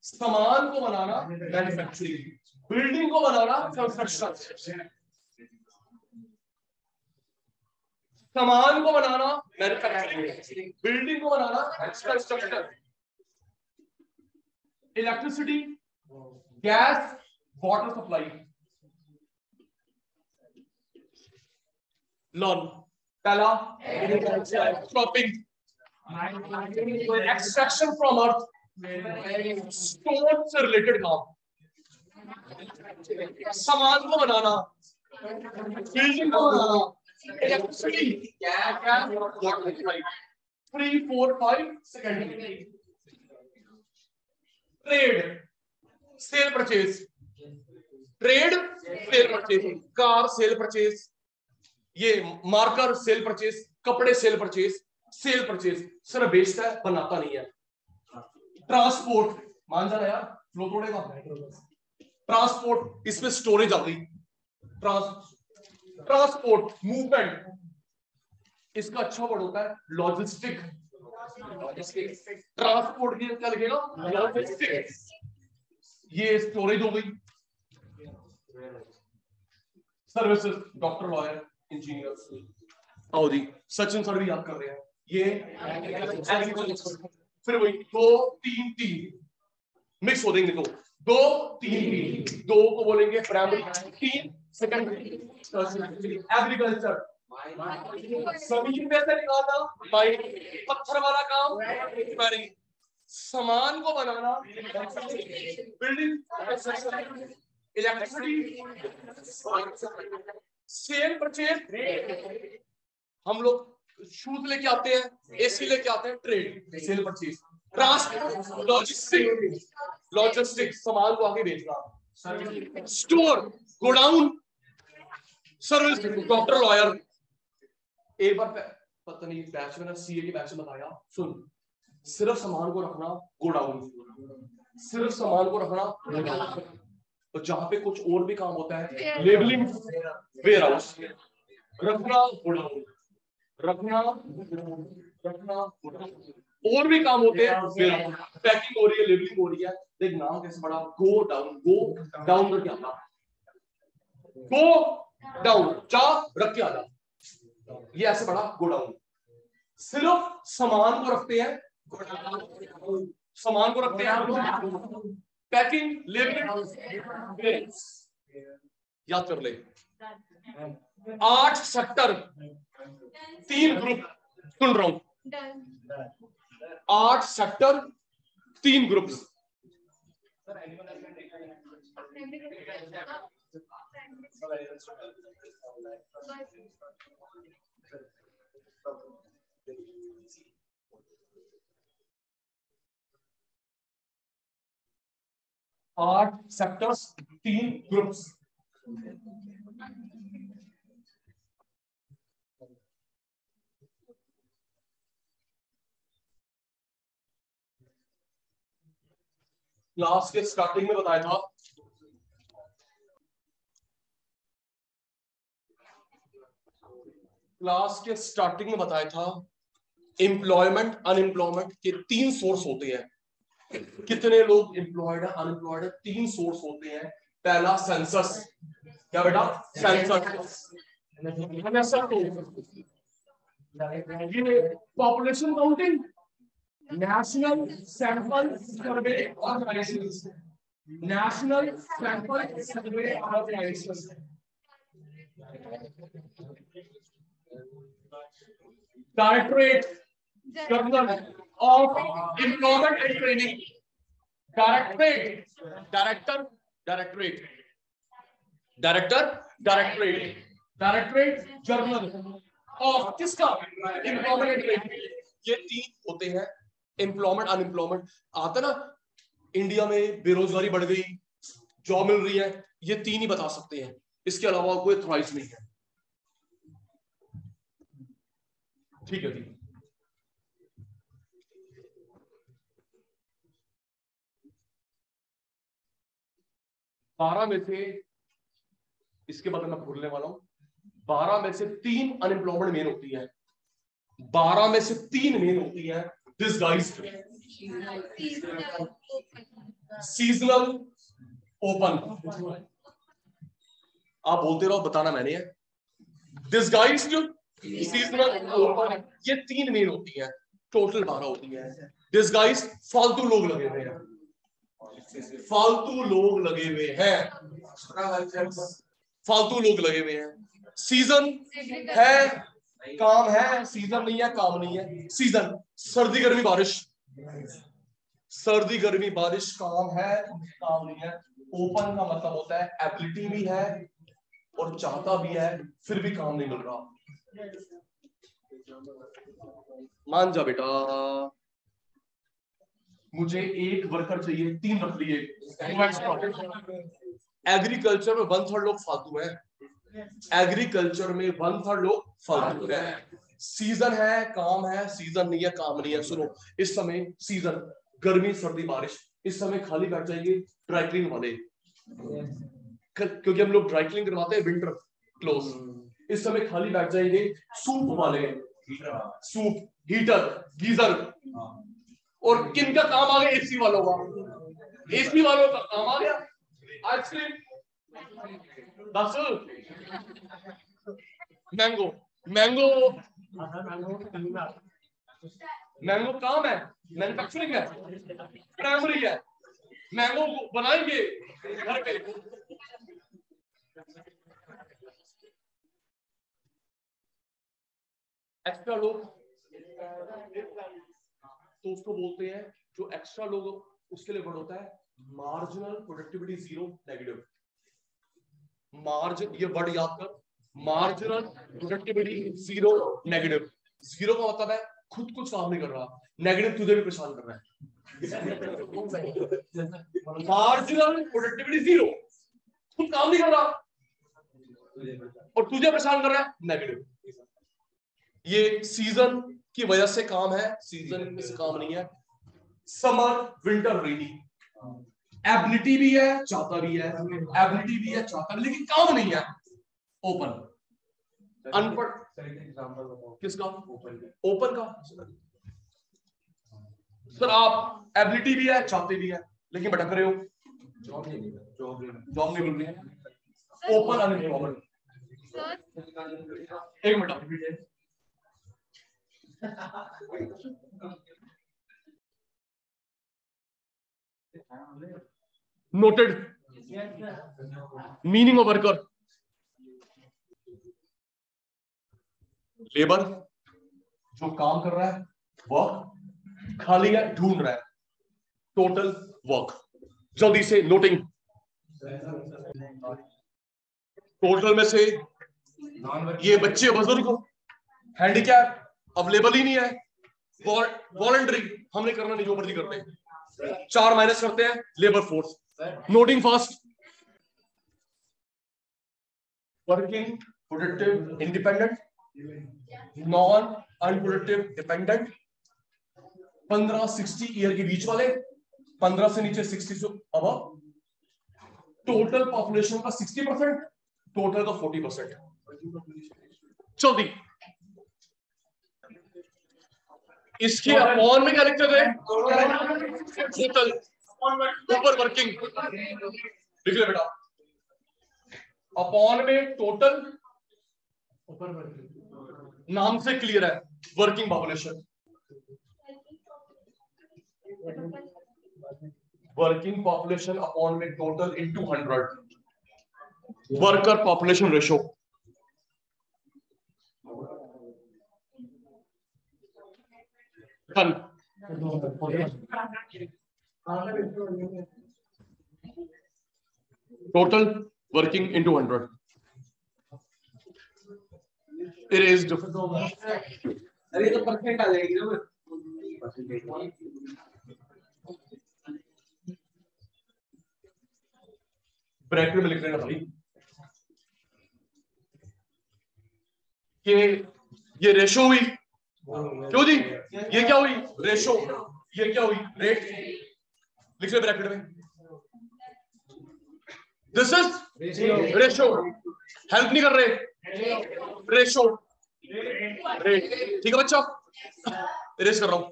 सामान को बनाना मैन्युफैक्चरिंग बिल्डिंग को बनाना कंस्ट्रक्शन सामान को बनाना मैन्युफैक्चरिंग बिल्डिंग को बनाना construction electricity gas water supply lawn पहला cropping extraction from earth stone से रिलेटेड काम सामान को बनाना बिल्डिंग को बनाना Three, four, five, second. Trade, sale purchase. Trade, sale purchase. Car, sale purchase. ये मार्कर सेल परचेज कपड़े sale purchase sale purchase sir बेचता है बनाता नहीं है। ट्रांसपोर्ट मान जाना यार फ्लो तोड़ेगा। ट्रांसपोर्ट इसमें स्टोरेज आ गई। ट्रांस ट्रांसपोर्ट मूवमेंट इसका अच्छा वर्ड होता है लॉजिस्टिक ट्रांसपोर्ट की क्या लॉजिस्टिक ये स्टोरेज हो गई सर्विसेज़ डॉक्टर लॉयर इंजीनियर आओ जी सचिन सर भी याद कर रहे हैं। ये फिर वही, दो, तीन तीन। मिक्स हो देंगे दो। दो, तीन तीन। दो को बोलेंगे प्राइमरी तीन। सेकेंडरी एग्रीकल्चर ज़मीन में से निकालना माइंड पत्थर वाला काम। रिपेयरिंग सामान को बनाना। बिल्डिंग इलेक्ट्रिसिटी सेल परचेज हम लोग शूज़ लेके आते हैं एसी लेके आते हैं trade sale purchase transport logistic logistic सामान को आगे भेजना। Store godown. Service doctor lawyer एक बार पता नहीं, बैच में सीए के बैच में बताया, सुन। सिर्फ़ सामान को रखना, गोडाउन। सिर्फ़ सामान को रखना तो जहाँ पे कुछ और भी काम होता है लेबलिंग वेयर हाउस रखना, गोडाउन। रखना रखना और भी काम होते हैं पैकिंग हो रही है लेबलिंग हो रही है। देख, नाम कैसे पड़ा गो डाउन गो डाउन करके आता। गो डाउन, चा, रख के आना ये ऐसे बड़ा गोडाउन। सिर्फ़ सामान को रखते हैं। सामान को रखते हैं पैकिंग याद कर ले। आठ सेक्टर तीन ग्रुप सुन रहा हूँ। आठ सेक्टर तीन ग्रुप आठ सेक्टर्स तीन ग्रुप्स क्लास के स्टार्टिंग में बताया था। क्लास के स्टार्टिंग में बताया था एम्प्लॉयमेंट अनएम्प्लॉयमेंट के तीन सोर्स होते हैं। कितने लोग एम्प्लॉयड है अनएम्प्लॉयड है, तीन सोर्स होते हैं। पहला सेंसस क्या बेटा? Census population counting national sample survey organisation national sample survey organisation directorate general of employment and training directorate director directorate director directorate directorate general of किसका एम्प्लॉयमेंट एंड ट्रेनिंग ये तीन होते हैं एम्प्लॉयमेंट अनएम्प्लॉयमेंट आता ना इंडिया में बेरोजगारी बढ़ गई जॉब मिल रही है ये तीन ही बता सकते हैं। इसके अलावा कोई थ्राइस नहीं है। ठीक है, ठीक बारह में से, इसके बाद मैं भूलने वाला हूँ। बारह में से तीन अनएम्प्लॉयमेंट मेन होती है। बारह में से तीन मेन होती है disguised सीजनल ओपन आप बोलते रहो, बताना मैंने। है डिस्गाइज्ड सीजनल ये तीन मेन होती है टोटल बारह होती है। डिस्गाइज फालतू लोग लगे हुए हैं। फालतू लोग लगे हुए हैं। फालतू लोग लगे हुए हैं। सीज़न है, काम है सीज़न नहीं है, काम नहीं है। सीज़न सर्दी गर्मी बारिश। सर्दी गर्मी बारिश, काम है, काम नहीं है। ओपन का मतलब होता है एबिलिटी भी है और चाहता भी है, फिर भी काम नहीं मिल रहा। मान जा बेटा। मुझे एक वर्कर चाहिए तीन रख लिए एग्रीकल्चर में वन थर्ड लोग फालतू है। एग्रीकल्चर में वन थर्ड लोग फालतू है। सीज़न है काम है सीज़न नहीं है काम नहीं है। सुनो इस समय सीज़न गर्मी सर्दी बारिश इस समय खाली बैठ जाएँगे ड्राई क्लीन वाले। क्योंकि हम लोग ड्राई क्लीन करवाते हैं विंटर क्लोज इस समय खाली बैठ जाएँगे। सूप वाले सूप हीटर गीजर। और किन का काम आ गया? एसी वालों का। एसी वालों का काम आ गया। आइसक्रीम। दस मैंगो। मैंगो। मैंगो काम है। मैन्युफैक्चरिंग है। प्राइमरी है। मैंगो बनाएँगे। घर पे। एक्स्ट्रा लोग तो उसको बोलते हैं, जो एक्स्ट्रा लोग, उसके लिए वर्ड होता है marginal productivity zero negative margin ये वर्ड याद कर marginal productivity zero negative zero का मतलब है, खुद कुछ काम नहीं कर रहा नेगेटिव तुझे भी परेशान कर रहा है। मार्जिनल प्रोडक्टिविटी ज़ीरो खुद काम नहीं कर रहा, और तुझे परेशान कर रहा है नेगेटिव ये सीज़न की वजह से काम है सीज़न में से काम नहीं है। समर विंटर रेनी एबिलिटी भी है चाहता भी है। एबिलिटी भी है चाहता भी लेकिन काम नहीं है। ओपन अनपढ़ किसका? ओपन का। सर आप एबिलिटी भी है चाहते भी है लेकिन भटक रहे हो। जॉब नहीं मिल रही। है। ओपन अनएम्प्लॉयमेंट एक minute noted meaning of worker labour जो काम कर रहा है वर्क खाली है, ढूंढ रहा है. टोटल वर्क जल्दी से नोटिंग टोटल में से ये बच्चे बुज़ुर्ग हैंडीकैप अवेलेबल ही नहीं है। वॉलंटरी हमने करना नहीं, जो मर्ज़ी करते हैं चार माइनस करते हैं labour force noting fast working productive independent non unproductive dependent पंद्रह सिक्सटी ईयर के बीच वाले, पंद्रह से नीचे सिक्सटी से अब टोटल पॉपुलेशन का सिक्सटी परसेंट टोटल का फोर्टी परसेंट जल्दी इसके अपॉन में क्या लिखते थे? टोटल ऊपर वर्किंग लिख ले बेटा। अपॉन में टोटल ऊपर वर्किंग नाम से क्लियर है। Working population working population upon में total into hundred worker population ratio Total working into 100. Erased. अरे तो परफेक्ट आ जाएगी ना ब्रैकेट में लिख लेना भाई ये ये रेशो हुई क्यों जी ये क्या हुई? रेशो ये क्या हुई? रेट लिख रहे ब्रैकेट में. दिस इज़ रेशो हेल्प नहीं कर रहे. रेशो रेट ठीक है बच्चा? रेस कर रहा हूँ.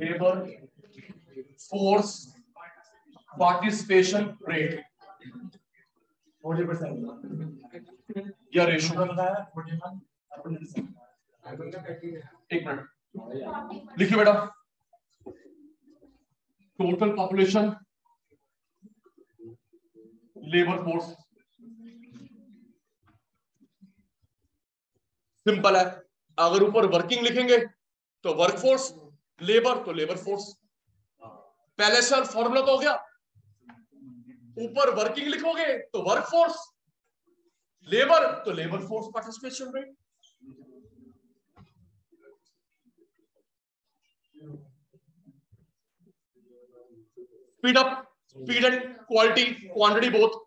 Labor force participation rate. 40% या रेशो एक मिनट। लिखिए बेटा। Total population labour force simple है। अगर ऊपर वर्किंग लिखेंगे तो वर्कफोर्स लेबर तो लेबर फोर्स। पहले सर फॉर्मूला तो हो गया। ऊपर वर्किंग लिखोगे तो वर्क फोर्स लेबर तो labour force participation rate speed up speed and quality quantity both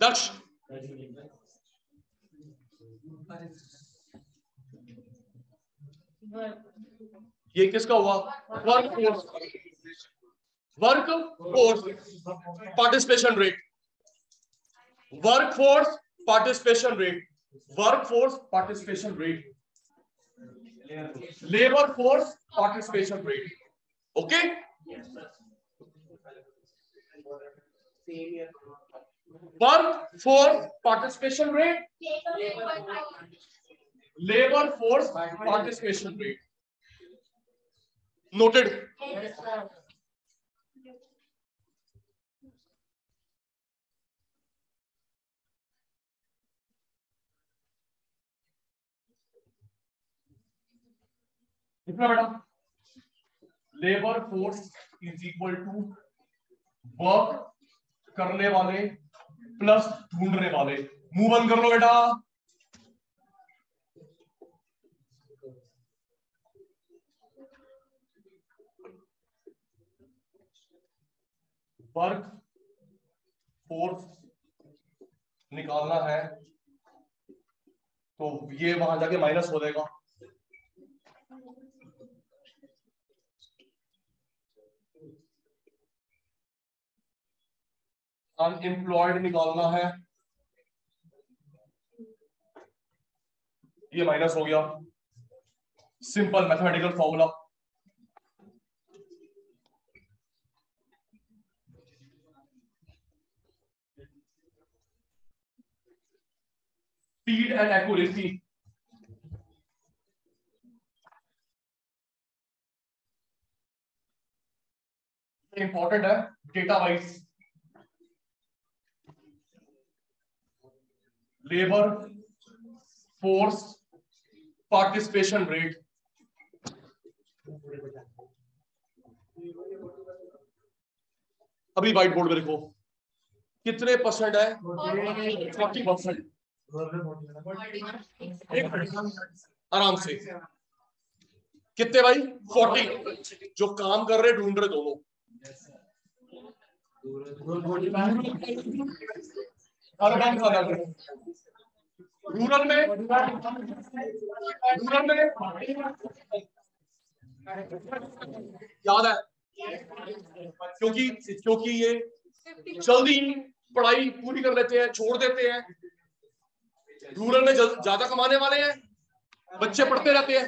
दक्ष ये किसका हुआ? Work force work force participation rate work force participation rate work force participation rate labour force participation rate okay work force participation rate labour force participation rate noted. कितना बेटा। Labour force is equal to work करने वाले प्लस ढूँढने वाले। मुँह बंद कर लो बेटा। वर्क फोर्स निकालना है तो ये वहाँ जाके माइनस हो जाएगा। अनएम्प्लॉयड निकालना है, ये माइनस हो गया। Simple mathematical formula. Speed and accuracy. Important है data wise labour force participation rate अभी व्हाइट बोर्ड में लिखो कितने परसेंट है? फोर्टी परसेंट आराम से। कितने भाई? फोर्टी। जो काम कर रहे ढूंढ रहे दोनों। रूरल में रूरल में याद है? क्योंकि क्योंकि ये जल्दी पढ़ाई पूरी कर लेते हैं, छोड़ देते हैं। रूरल में ज़्यादा कमाने वाले हैं बच्चे पढ़ते रहते हैं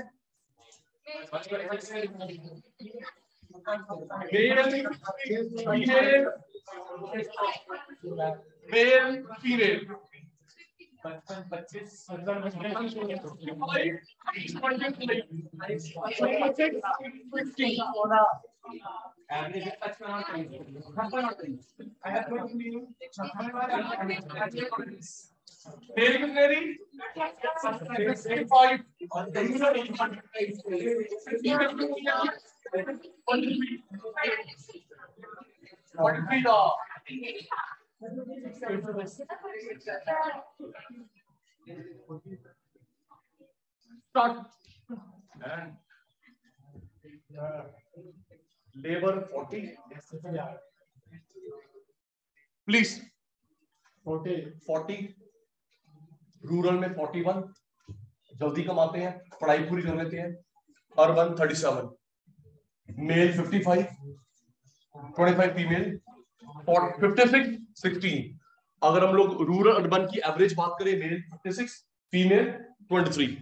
मेल फीमेल पच्चीस Very very. Labour forty please forty forty rural में 41 जल्दी कमाते हैं, पढ़ाई पूरी कर लेते हैं, अर्बन 37 मेल 55 25 फीमेल 56 16 अगर हम लोग रूरल अर्बन की एवरेज बात करें, मेल 56 फीमेल 23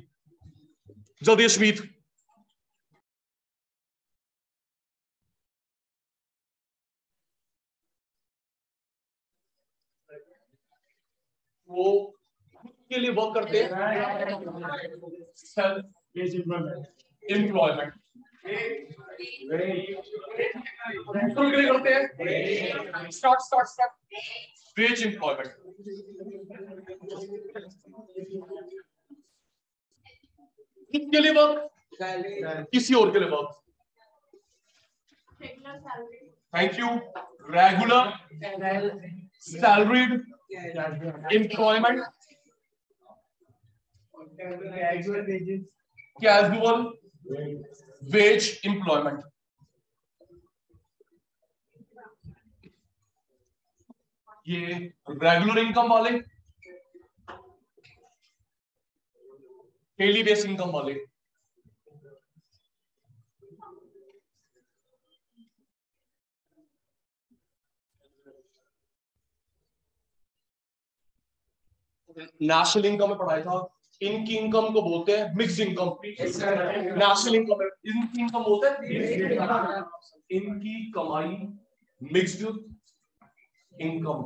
जल्दी अश्मीत वो के लिए वर्क करते हैं। एम्प्लॉयमेंट दूसरों के लिए करते हैं। Start start start wage employment किसके लिए वर्क किसी और के लिए work thank you regular salaried employment casual wage employment ये रेगुलर इनकम वाले डेली बेस इनकम वाले। नेशनल इनकम में पढ़ाया था। इनकी इनकम को बोलते हैं मिक्स इनकम नेशनल इनकम इनकी इनकम बोलते हैं इनकी कमाई मिक्स्ड इनकम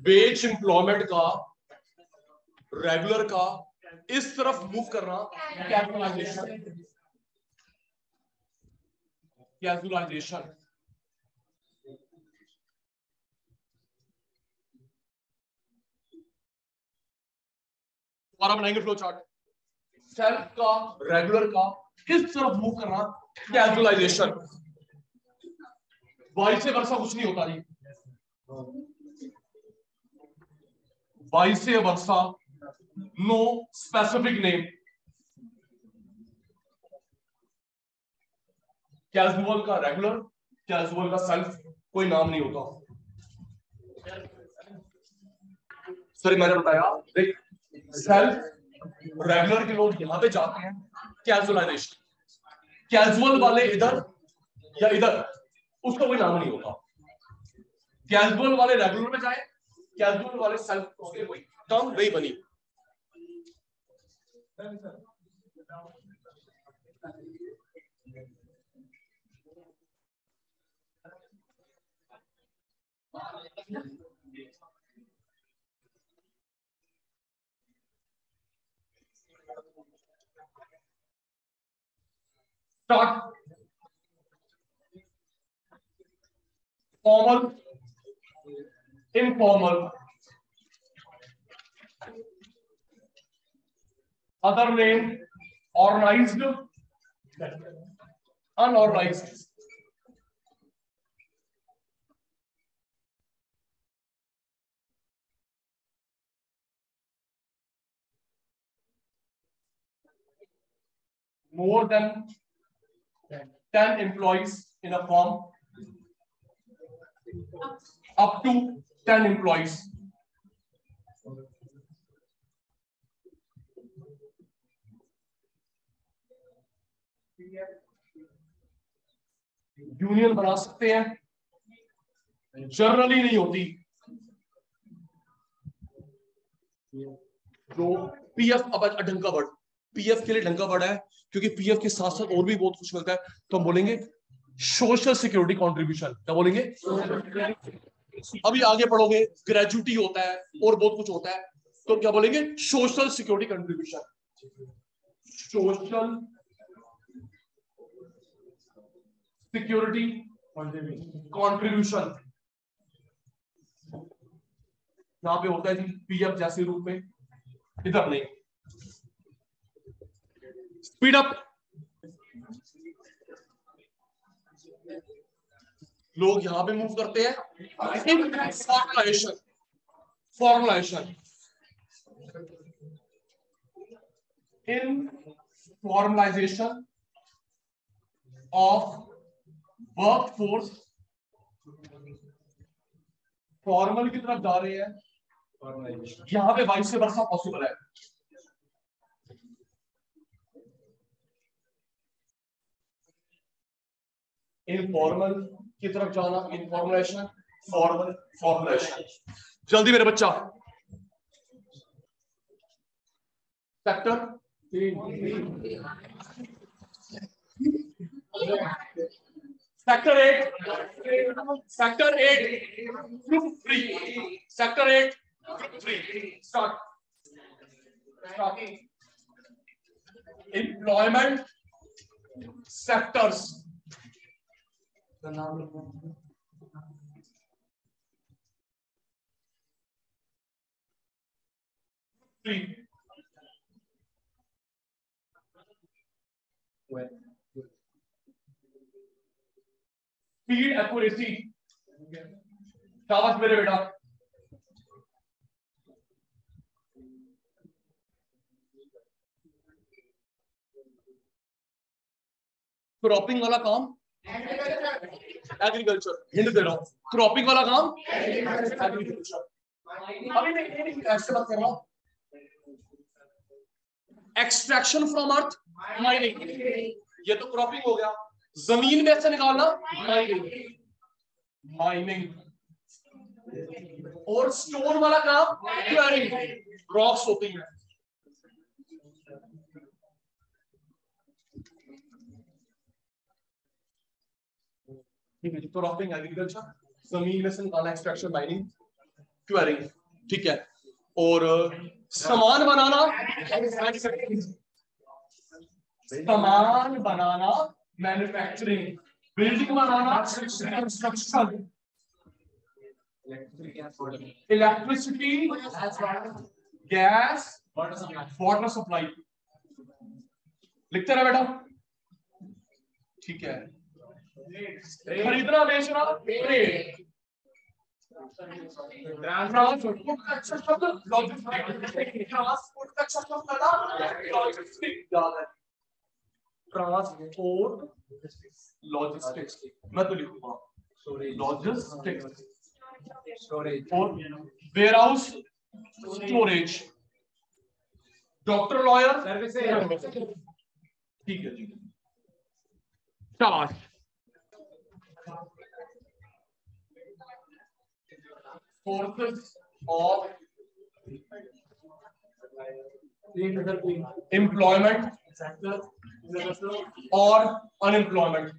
वेज एम्प्लॉयमेंट का रेगुलर का इस तरफ़ मूव कर करना कैजुअलाइजेशन कैजुअलाइजेशन दोबारा बनाएँगे फ्लो चार्ट सेल्फ का रेगुलर का किस तरफ़ मूव करना कैजुअलाइजेशन वाई से वर्षा कुछ नहीं होता जी। वाई से वर्षा नो स्पेसिफिक नेम कैजुअल का रेगुलर कैजुअल का सेल्फ कोई नाम नहीं होता। सॉरी मैंने बताया, देख सेल्फ रेगुलर के लोग यहाँ पे जाते हैं कैजुअलाइजेशन कैजुअल वाले इधर या इधर, उसका कोई नाम नहीं होता। कैजुअल वाले रेगुलर में जाए कैजुअल वाले सेल्फ उसके कोई टर्म नहीं बनी। Start. Formal, informal. Other name, organized, unorganized. More than 10 employees in a firm, up to 10 employees. Union बना सकते हैं। जनरली नहीं होती। जो पीएफ अब ढंग वर्ड पीएफ के लिए ढंग का वर्ड है, क्योंकि पीएफ के साथ साथ और भी बहुत कुछ मिलता है तो हम बोलेंगे सोशल सिक्योरिटी कॉन्ट्रीब्यूशन क्या बोलेंगे? अभी आगे पढ़ोगे ग्रेजुटी होता है, और बहुत कुछ होता है तो क्या बोलेंगे? Social security contribution social security contribution यहाँ पे होता है पीएफ जैसे रूप में, इधर नहीं। स्पीड अप लोग यहाँ पे मूव करते हैं। Formalisation formalisation in formalisation of work force formal की तरफ़ जा रहे हैं। यहाँ पे वाइस से वर्षा पॉसिबल है। इनफॉर्मल की तरफ़ जाना इनफॉर्मुलेशन फॉर्मल फॉर्मुलेशन जल्दी मेरे बच्चा। Sector Sector 8, Sector 8, Group 3, Sector 8, Group 3, start. start. Employment sectors. Three. Speed accuracy शाबाश मेरे बेटा क्रॉपिंग वाला काम एग्रीकल्चर हिंद दे रहा हूँ क्रॉपिंग वाला काम एग्रीकल्चर अभी कर रहा एक्सट्रैक्शन फ्रॉम अर्थ माइनिंग ये तो क्रॉपिंग हो गया ज़मीन में से निकालना? माइनिंग माइनिंग और स्टोन वाला काम क्वेरिंग रॉक्स होती हैं। ठीक है जी क्रॉपिंग एग्रीकल्चर ज़मीन में से निकालना एक्सट्रैक्शन माइनिंग क्वेरिंग ठीक है। और सामान बनाना। सामान बनाना मैन्युफैक्चरिंग बिल्डिंग बनाना construction electricity gas water supply लिखते रहे बेटा। ठीक है। खरीदना बेचना ट्रांसपोर्ट का अच्छा शब्द लॉजिस्टिक ट्रांसपोर्ट का अच्छा शब्द लॉजिस्टिक ज़्यादा है ट्रांसपोर्ट लॉजिस्टिक्स मैं तो लिखूँगा। लॉजिस्टिक्स और warehouse storage doctor lawyer services ठीक है। जी शाबाश sources of employment. Or unemployment.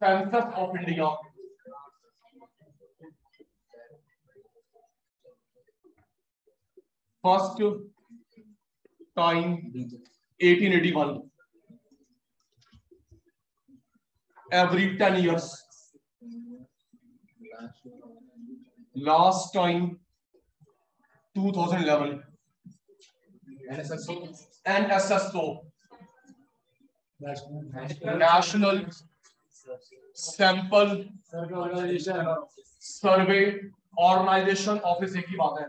Census of india. First time 1881 every 10 years. Last time 2011. NSSO. National Sample Survey Organization office एक ही बात है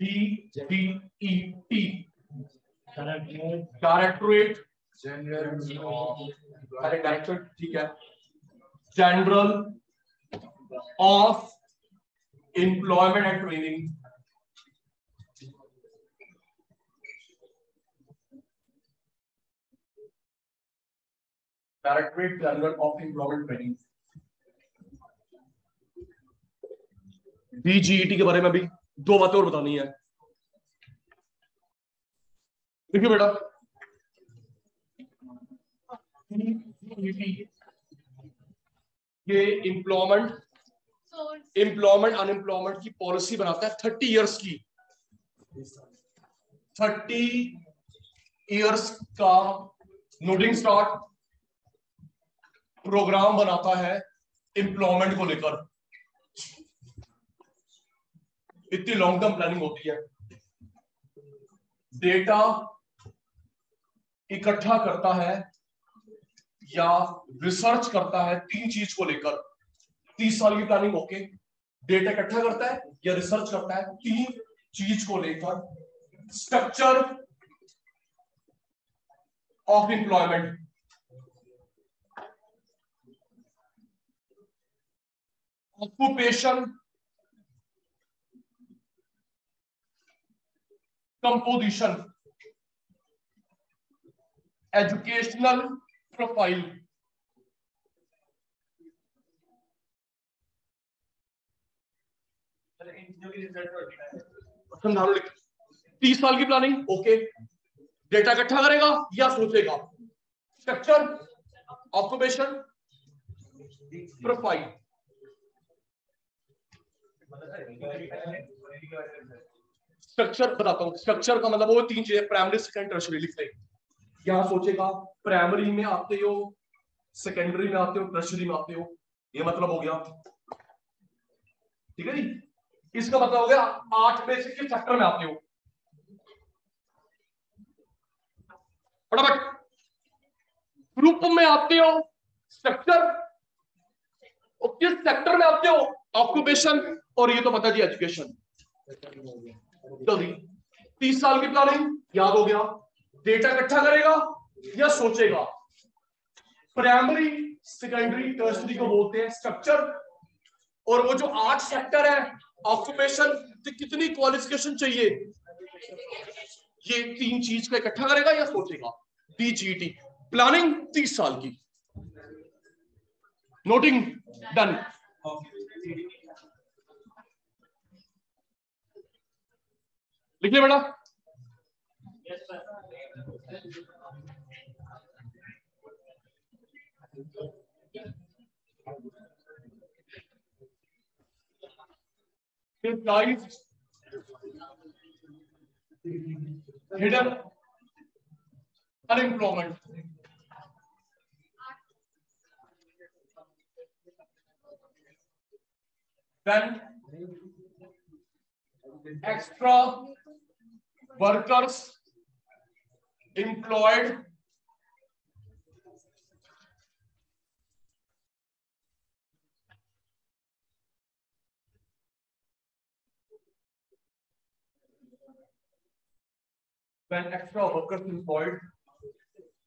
D D E T directorate directorate ठीक है. General of employment and training directorate general of employment training BGET के बारे में भी दो बातें और बतानी है। देखिए बेटा ये एम्प्लॉयमेंट एम्प्लॉयमेंट अनएम्प्लॉयमेंट की पॉलिसी बनाता है थर्टी इयर्स की। थर्टी इयर्स का नोटिंग स्टार्ट प्रोग्राम बनाता है एम्प्लॉयमेंट को लेकर। इतनी लॉन्ग टर्म प्लानिंग होती है। डेटा इकट्ठा करता है या रिसर्च करता है तीन चीज़ को लेकर। तीस साल की प्लानिंग ओके डेटा इकट्ठा करता है या रिसर्च करता है, तीन चीज़ को लेकर। Structure of employment occupation composition educational profile समझा तीस साल की प्लानिंग ओके डेटा इकट्ठा करेगा या सोचेगा? स्ट्रक्चर ऑक्यूपेशन प्रोफ़ाइल स्ट्रक्चर बताता हूँ। स्ट्रक्चर का मतलब वो तीन चीज़ें प्राइमरी सेकेंड टर्शरी लिखते हैं यहाँ सोचेगा? प्राइमरी में आते हो सेकेंडरी में आते हो टर्शरी में आते हो? ये मतलब हो गया। ठीक है जी? इसका मतलब हो गया, आठ में से किस सेक्टर में आते हो? फटाफट। ग्रुप में आते हो स्ट्रक्चर और किस सेक्टर में आते हो? ऑक्यूपेशन और ये तो पता दिया एजुकेशन जल्दी तीस साल की प्लानिंग याद हो गया। डेटा इकट्ठा करेगा या सोचेगा? प्राइमरी सेकेंडरी टर्सरी को बोलते हैं स्ट्रक्चर और वो जो आठ सेक्टर है ऑक्यूपेशन तो कितनी क्वालिफिकेशन चाहिए? ये तीन चीज़ का इकट्ठा करेगा या सोचेगा? डीजीटी प्लानिंग तीस साल की। नोटिंग डन लिखिए बेटा। Implies hidden unemployment. Then extra workers employed when extra workers employed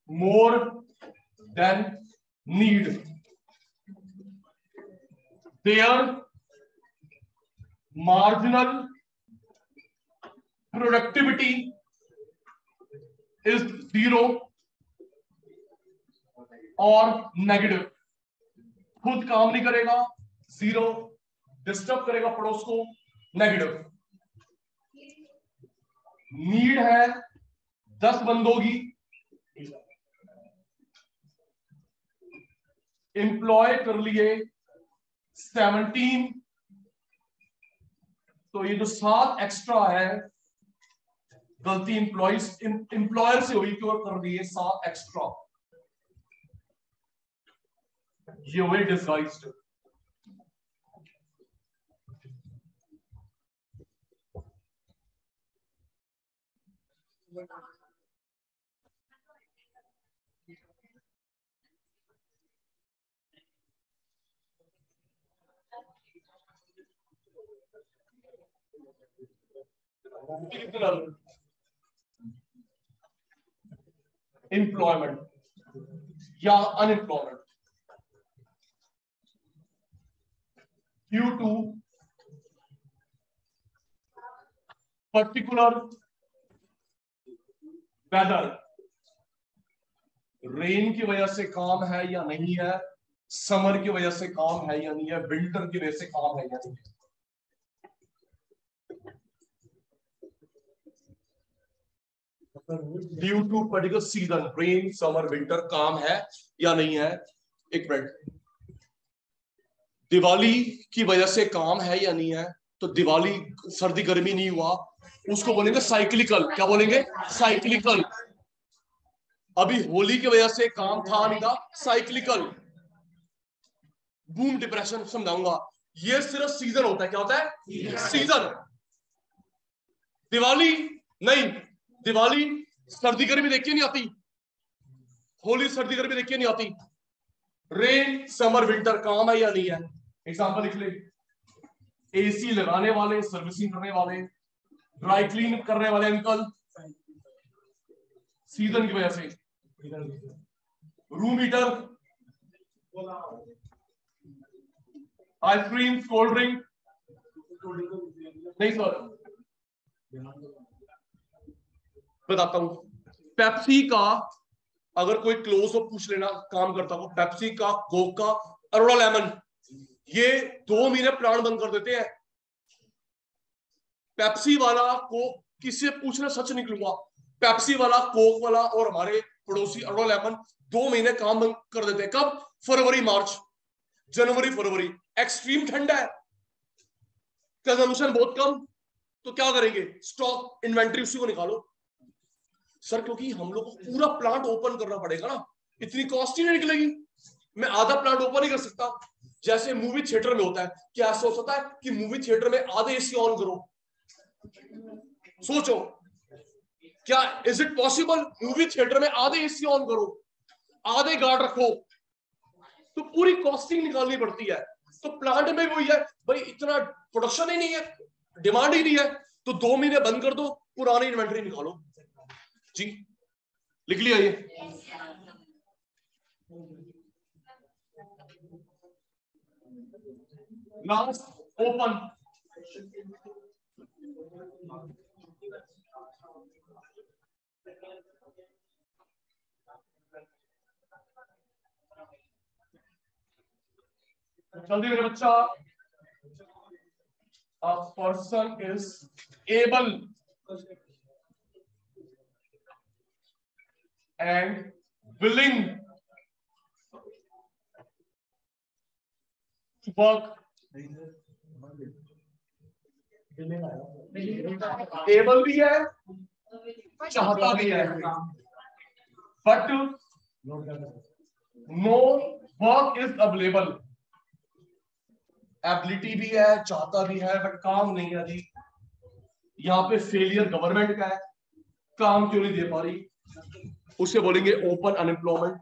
more than need their marginal productivity is zero और नेगेटिव खुद काम नहीं करेगा ज़ीरो डिस्टर्ब करेगा पड़ोस को नेगेटिव नीड है दस बंदों की। एम्प्लॉय कर लिए सेवनटीन तो ये जो सात एक्स्ट्रा है गलती इंप्लॉइज इंप्लॉयर से हुई कि क्यों कर दिए सात एक्स्ट्रा ये हुए डिस्गाइज्ड एम्प्लॉयमेंट या unemployment due to particular weather rain की वजह से काम है या नहीं है? समर की वजह से काम है या नहीं है? विंटर की वजह से काम है या नहीं है? Due to particular season rain summer winter काम है या नहीं है? एक मिनट दिवाली की वजह से काम है या नहीं है? तो दिवाली, सर्दी, गर्मी नहीं हुआ। उसको बोलेंगे साइक्लिकल क्या बोलेंगे? साइक्लिकल अभी होली की वजह से काम था नहीं था? साइक्लिकल बूम डिप्रेशन समझाऊँगा। ये सिर्फ़ सीज़न होता है। क्या होता है? सीज़न दिवाली, नहीं दिवाली सर्दी गर्मी देखिए नहीं आती। होली सर्दी गर्मी देखिए नहीं आती। रेन समर विंटर काम है या नहीं है? एग्ज़ाम्पल लिख ले। एसी लगाने वाले सर्विसिंग करने वाले ड्राई क्लीन करने वाले अंकल सीज़न की वजह से। Room heater ice cream cold drink नहीं सर बताता हूँ। पेप्सी का अगर कोई क्लोज हो पूछ लेना, काम करता हो। पेप्सी का कोक अरोड़ा लेमन ये दो महीने प्लांट बंद कर देते हैं। पेप्सी वाला को किसी पूछना, सच निकलूँगा। पेप्सी वाला कोक वाला और हमारे पड़ोसी अरोड़ा लेमन दो महीने काम बंद कर देते हैं। कब? फरवरी, मार्च। जनवरी, फरवरी। एक्सट्रीम ठंड है। कंजम्पशन बहुत कम। तो क्या करेंगे? स्टॉक इन्वेंट्री उसी को निकालो। सर, क्योंकि हम लोग को पूरा प्लांट ओपन करना पड़ेगा ना। इतनी कॉस्ट ही नहीं निकलेगी। मैं आधा प्लांट ओपन नहीं कर सकता। जैसे मूवी थिएटर में होता है, क्या हो सकता है कि मूवी थिएटर में आधे एसी ऑन करो? सोचो। क्या is it possible movie theatre में आधे एसी ऑन करो? आधे गार्ड रखो। तो पूरी कॉस्टिंग निकालनी पड़ती है। तो प्लांट में वही है, भाई, इतना प्रोडक्शन ही नहीं है डिमांड ही नहीं है। तो दो महीने बंद कर दो, पुरानी इन्वेंट्री निकालो। जी लिख लिया ये। लास्ट ओपन जल्दी मेरे बच्चा। A person is able and willing to work. भी है, चाहता भी है but no work is available ability भी है, चाहता भी है बट काम नहीं है जी यहाँ पे फेलियर गवर्नमेंट का है। काम क्यों नहीं दे पा रही? उसे बोलेंगे ओपन अनएम्प्लॉयमेंट